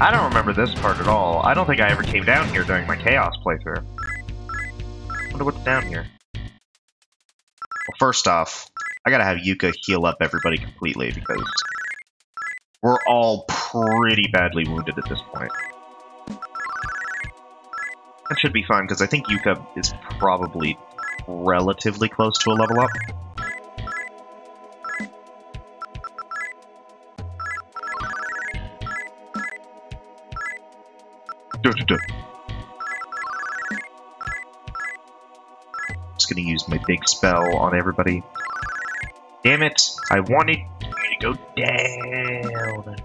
I don't remember this part at all. I don't think I ever came down here during my Chaos playthrough. wonder what's down here. Well, first off, I gotta have Yuka heal up everybody completely because we're all pretty badly wounded at this point. That should be fine, because I think Yuka is probably relatively close to a level up. Just gonna use my big spell on everybody. Damn it! I wanted to go down.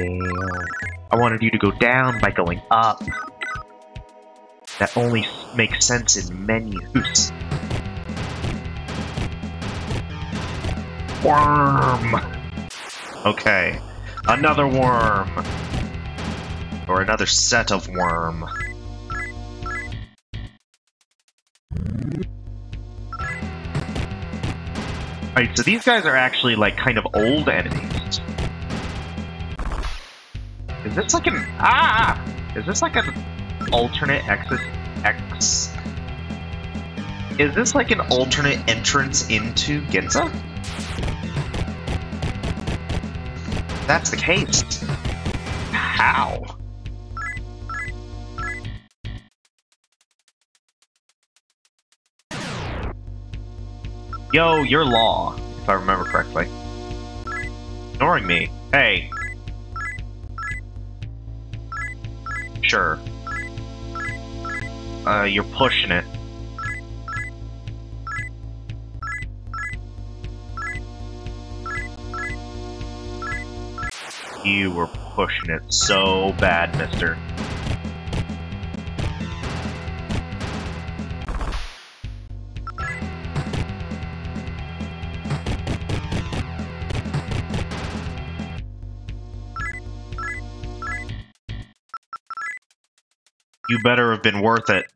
I wanted you to go down by going up. That only makes sense in menus. Worm! Okay. Another worm. Or another set of worm. Alright, so these guys are actually, like, kind of old enemies. This like an... Ah! Is this like an alternate exit... X... Is this like an alternate entrance into Ginza? That's the case. How? Yo, you're law, if I remember correctly. Ignoring me. Hey. Sure. Uh, you're pushing it. You were pushing it so bad, mister. You better have been worth it.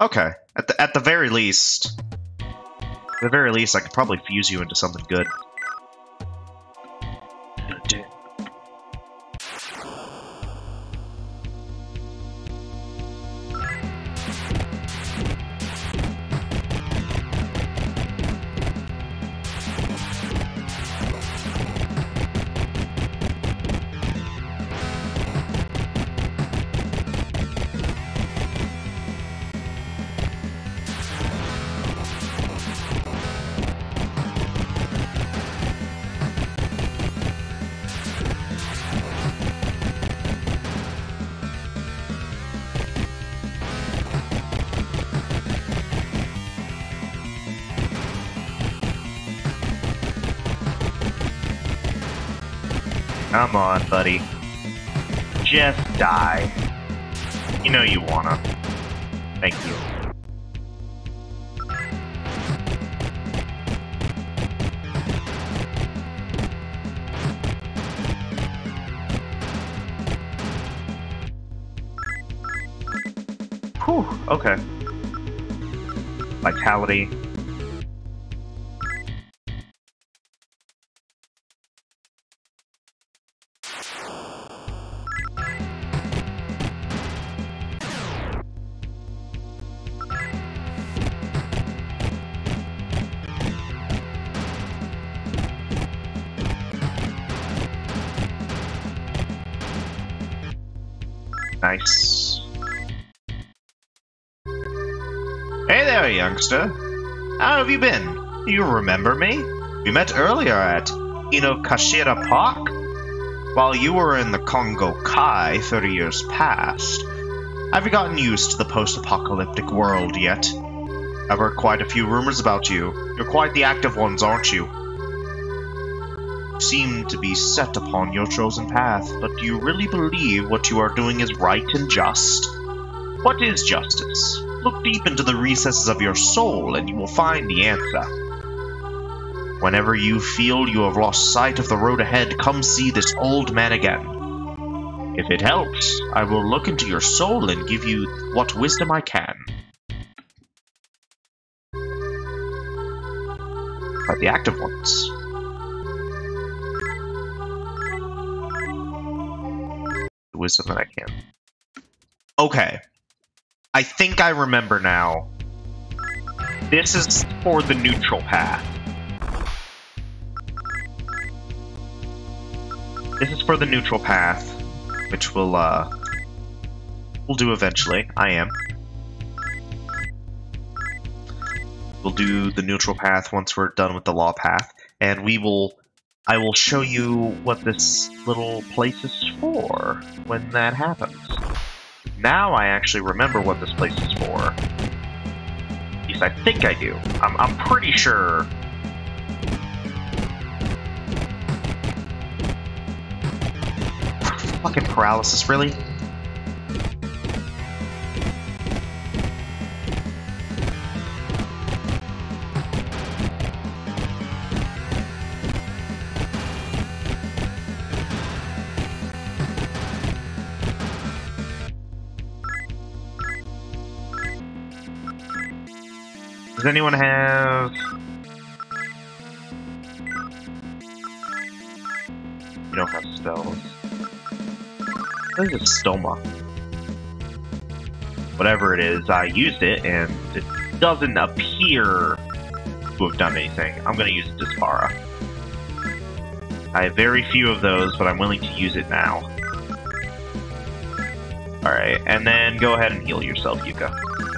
Okay. At the at the very least. At the very least, I could probably fuse you into something good. Wanna. Thank you. Whew, okay. Vitality. Youngster. How have you been? You remember me? We met earlier at Inokashira Park? While you were in the Kongo Kai 30 years past. Have you gotten used to the post-apocalyptic world yet? I've heard quite a few rumors about you. You're quite the active ones, aren't you? You seem to be set upon your chosen path, but do you really believe what you are doing is right and just? What is justice? Look deep into the recesses of your soul and you will find the answer. Whenever you feel you have lost sight of the road ahead, come see this old man again. If it helps, I will look into your soul and give you what wisdom I can. But the active ones. The wisdom that I can. Okay. I think I remember now. This is for the neutral path. This is for the neutral path, which we'll, uh, we'll do eventually. I am. We'll do the neutral path once we're done with the law path, and we will, I will show you what this little place is for when that happens. Now I actually remember what this place is for. At least I think I do. I'm, I'm pretty sure Fucking paralysis, really? Anyone have... You don't have spells. What is stoma? Whatever it is, I used it and it doesn't appear to have done anything. I'm gonna use Dispara. I have very few of those, but I'm willing to use it now. Alright, and then go ahead and heal yourself, Yuka.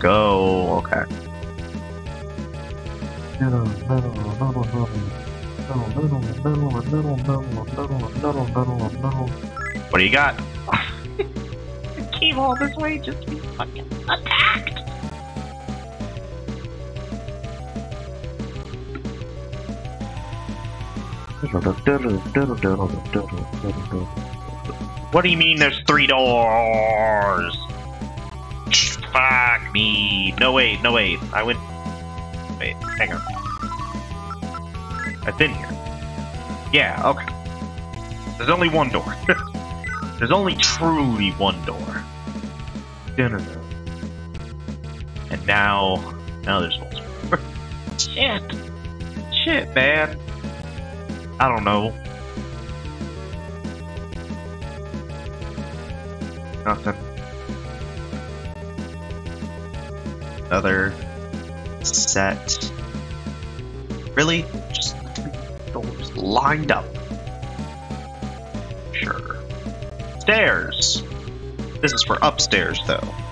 Go. Okay. What do you got? Came all this way just to be fucking attacked. What do you mean there's three doors? Fuck me. No, wait, no, wait. I went. Wait, hang on. I've been here. Yeah, okay. There's only one door. there's only truly one door. And now. Now there's multiple. Shit. Shit, man. I don't know. Nothing. Another set. Really? Just doors lined up. Sure. Stairs. This is for upstairs, though.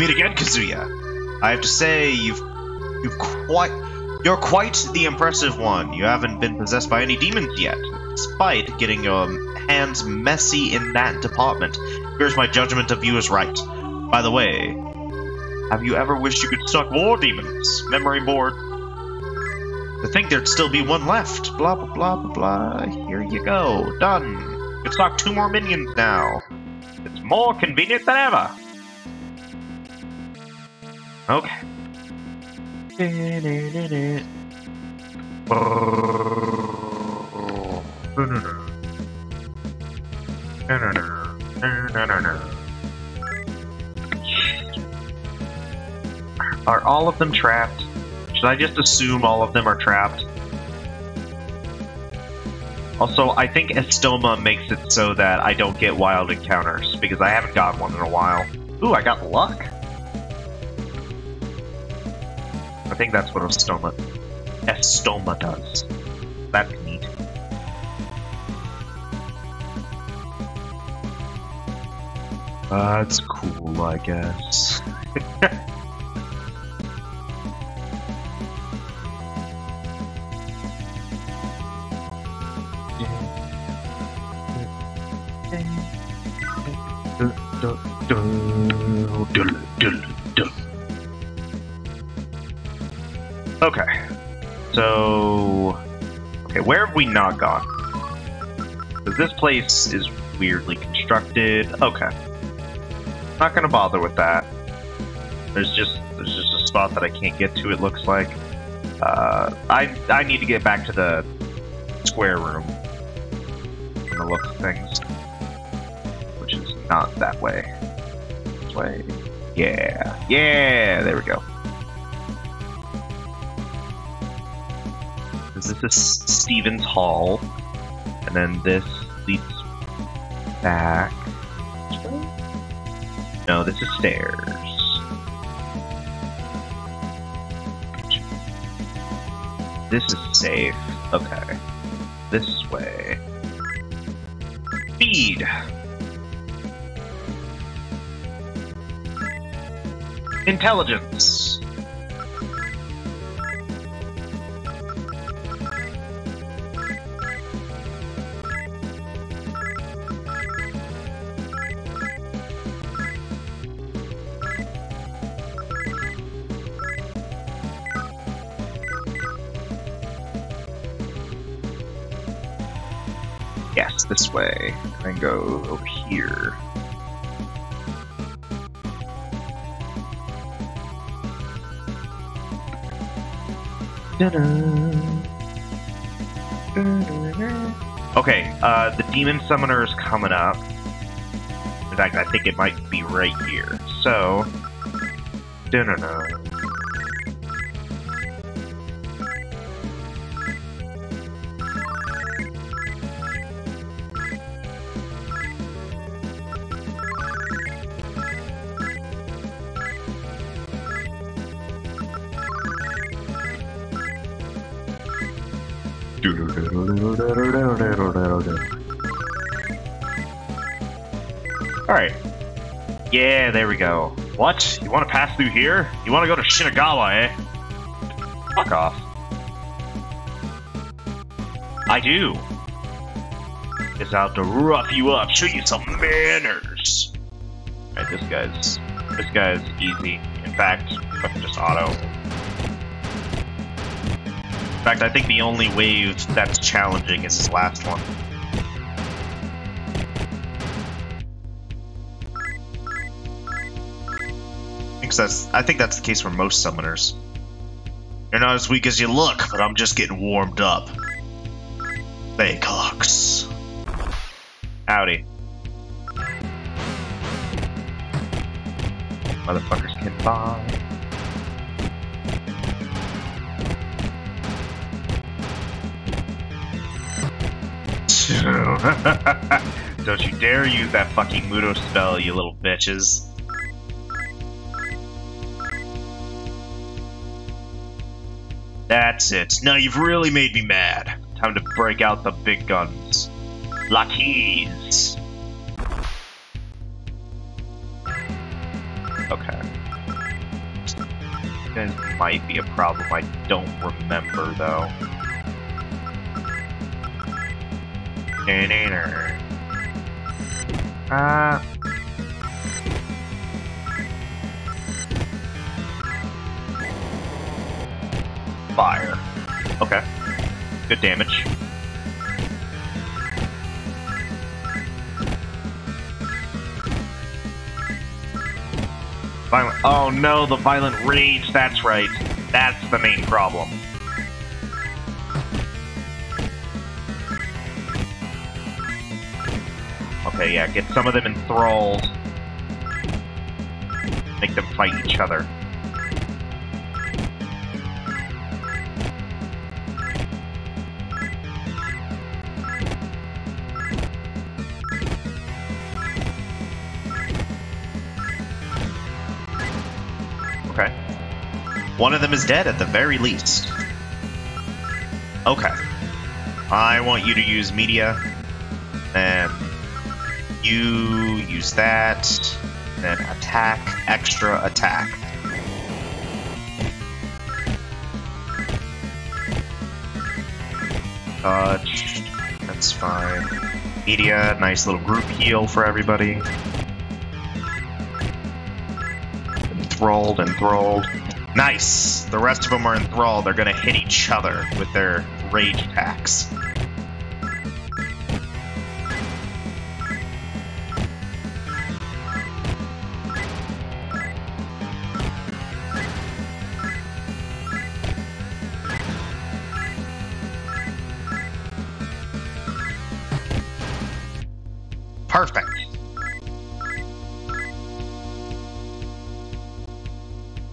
Meet again, Kazuya. I have to say, you've you've quite you're quite the impressive one. You haven't been possessed by any demons yet, despite getting your hands messy in that department. Here's my judgment of you is right. By the way, have you ever wished you could suck more demons? Memory board. To think there'd still be one left. Blah blah blah blah blah. Here you go. Done. You can stock two more minions now. It's more convenient than ever. Okay. Are all of them trapped? Should I just assume all of them are trapped? Also, I think Estoma makes it so that I don't get wild encounters, because I haven't gotten one in a while. Ooh, I got luck! Think that's what Estoma... Estoma does. That's neat. That's cool, I guess. Okay. So. Okay, where have we not gone? Because this place is weirdly constructed. Okay. Not gonna bother with that. There's just there's just a spot that I can't get to. It looks like. Uh, I I need to get back to the square room. From the look of things, which is not that way. This way. Yeah, yeah. There we go. This is Stevens Hall, and then this leads back. No, this is stairs. This is safe. Okay. This way. Speed! Intelligence! Way. And go over here. Okay, uh, the demon summoner is coming up. In fact, I think it might be right here. So. Go. What? You want to pass through here? You want to go to Shinagawa, eh? Fuck off. I do. Is out to rough you up, show you some manners. Alright, this guy's this guy's easy. In fact, fucking just auto. In fact, I think the only wave that's challenging is this last one. That's, I think that's the case for most summoners. You're not as weak as you look, but I'm just getting warmed up. Baycox. Howdy. Motherfuckers can. Don't you dare use that fucking Mudo spell, you little bitches. That's it. Now you've really made me mad. Time to break out the big guns. Lakeys. Okay. Guys might be a problem. I don't remember though. Ah. Fire. Okay. Good damage. Violent. Oh no, the violent rage. That's right. That's the main problem. Okay, yeah, get some of them enthralled. Make them fight each other. One of them is dead at the very least. Okay. I want you to use media, and you use that, then attack, extra attack. Touched. That's fine. Media, nice little group heal for everybody. Enthralled, enthralled. Nice! The rest of them are enthralled. They're gonna hit each other with their rage attacks.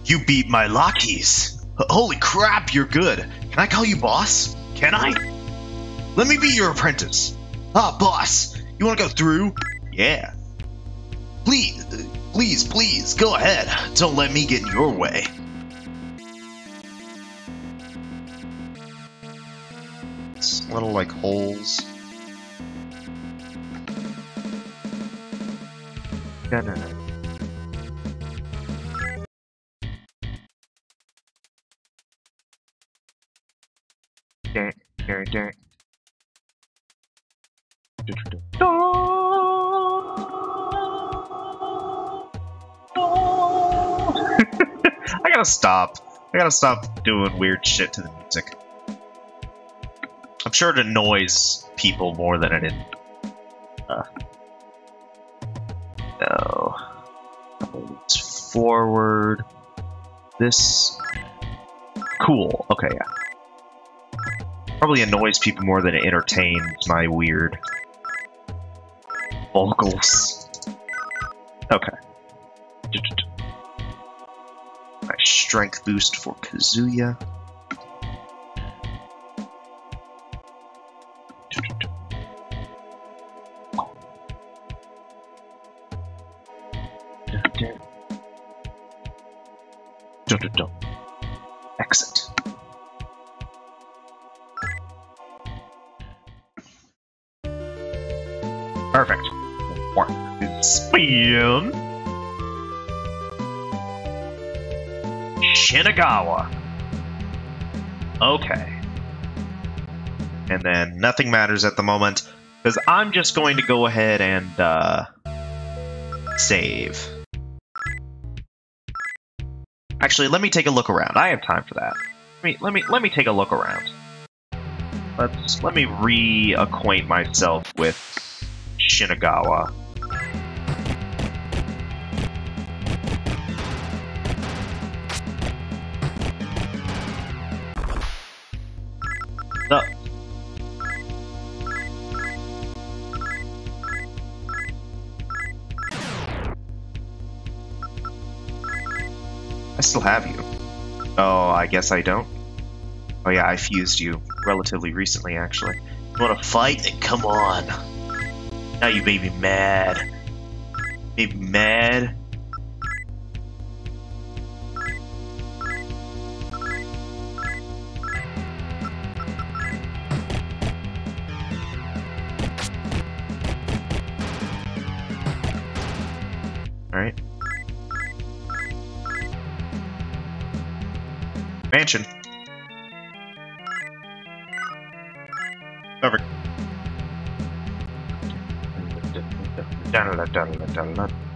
You beat my Lockies. Holy crap, you're good. Can I call you boss? Can I? Let me be your apprentice. Ah, boss. You want to go through? Yeah. Please, please, please, go ahead. Don't let me get in your way. It's a little like holes. No, no, no. Stop. I gotta stop doing weird shit to the music. I'm sure it annoys people more than it. Uh, no. It's forward. This. Cool. Okay, yeah. Probably annoys people more than it entertains my weird vocals. Okay. Strength boost for Kazuya. Shinagawa. Okay. And then nothing matters at the moment because I'm just going to go ahead and uh, save. Actually, let me take a look around. I have time for that. Let me let me let me take a look around. Let's let me reacquaint myself with Shinagawa. Have you. Oh, I guess I don't. Oh yeah, I fused you relatively recently, actually. You want to fight? Then come on. Now you made me mad. Made me mad.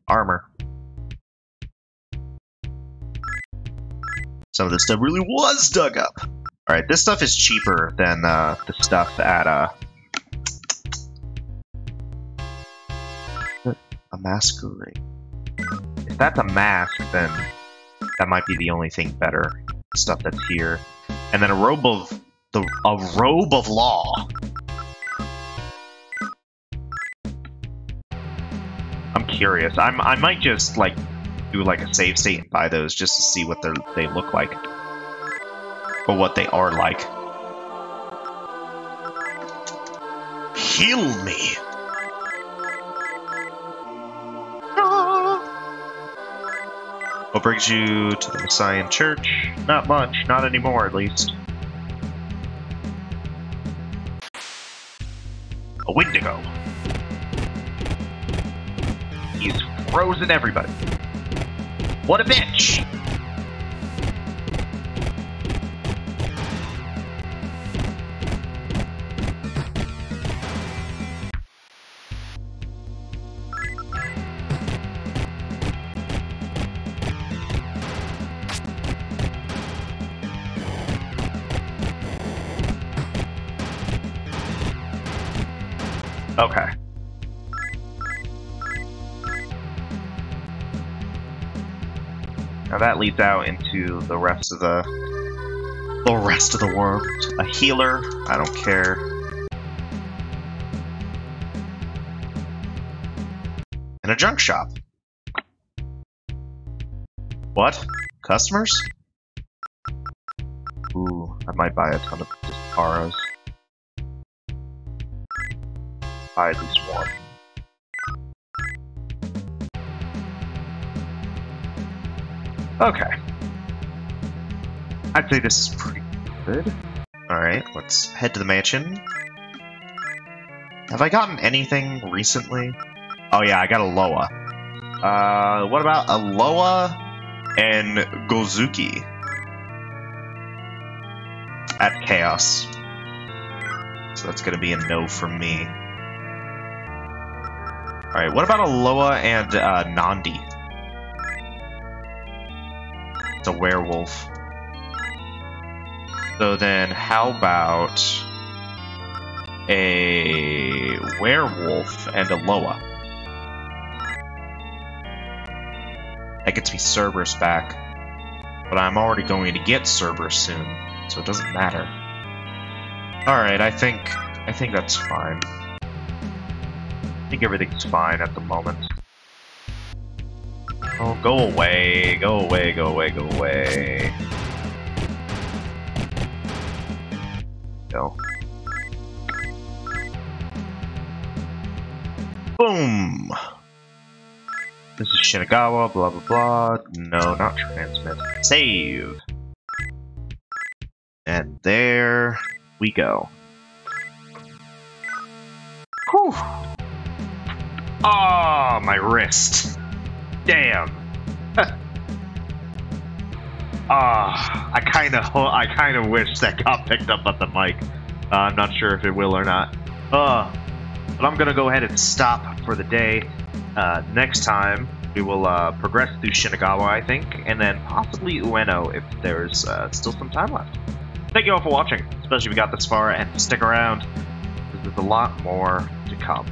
Armor. Some of this stuff really was dug up. Alright, this stuff is cheaper than uh, the stuff at uh, a masquerade. If that's a mask, then that might be the only thing better. Stuff that's here. And then a robe of the a robe of law. Curious. I'm I might just like do like a save state and buy those just to see what they they look like. Or what they are like. Heal me. What brings you to the Messiah Church? Not much, not anymore at least. A Wendigo. He's frozen everybody. What a bitch! That leads out into the rest of the the rest of the world. A healer, I don't care. And a junk shop. What? Customers? Ooh, I might buy a ton of Disparos. Buy at least one. Okay. I'd say this is pretty good. Alright, let's head to the mansion. Have I gotten anything recently? Oh yeah, I got a Loa. Uh, what about a Loa and Gozuki? At Chaos. So that's gonna be a no from me. Alright, what about a Loa and uh, Nandi? It's a werewolf. So then, how about a werewolf and a Loa? That gets me Cerberus back. But I'm already going to get Cerberus soon, so it doesn't matter. Alright, I think I think that's fine. I think everything's fine at the moment. Oh, go away, go away, go away, go away. Go. Boom! This is Shinagawa, blah blah blah. No, not transmit. Save! And there we go. Whew! Ah, oh, my wrist. Damn. Ah, I kind of, I kind of wish that got picked up at the mic. Uh, I'm not sure if it will or not. Uh, but I'm gonna go ahead and stop for the day. Uh, next time we will uh, progress through Shinagawa, I think, and then possibly Ueno if there's uh, still some time left. Thank you all for watching, especially if you got this far, and stick around, there's a lot more to come.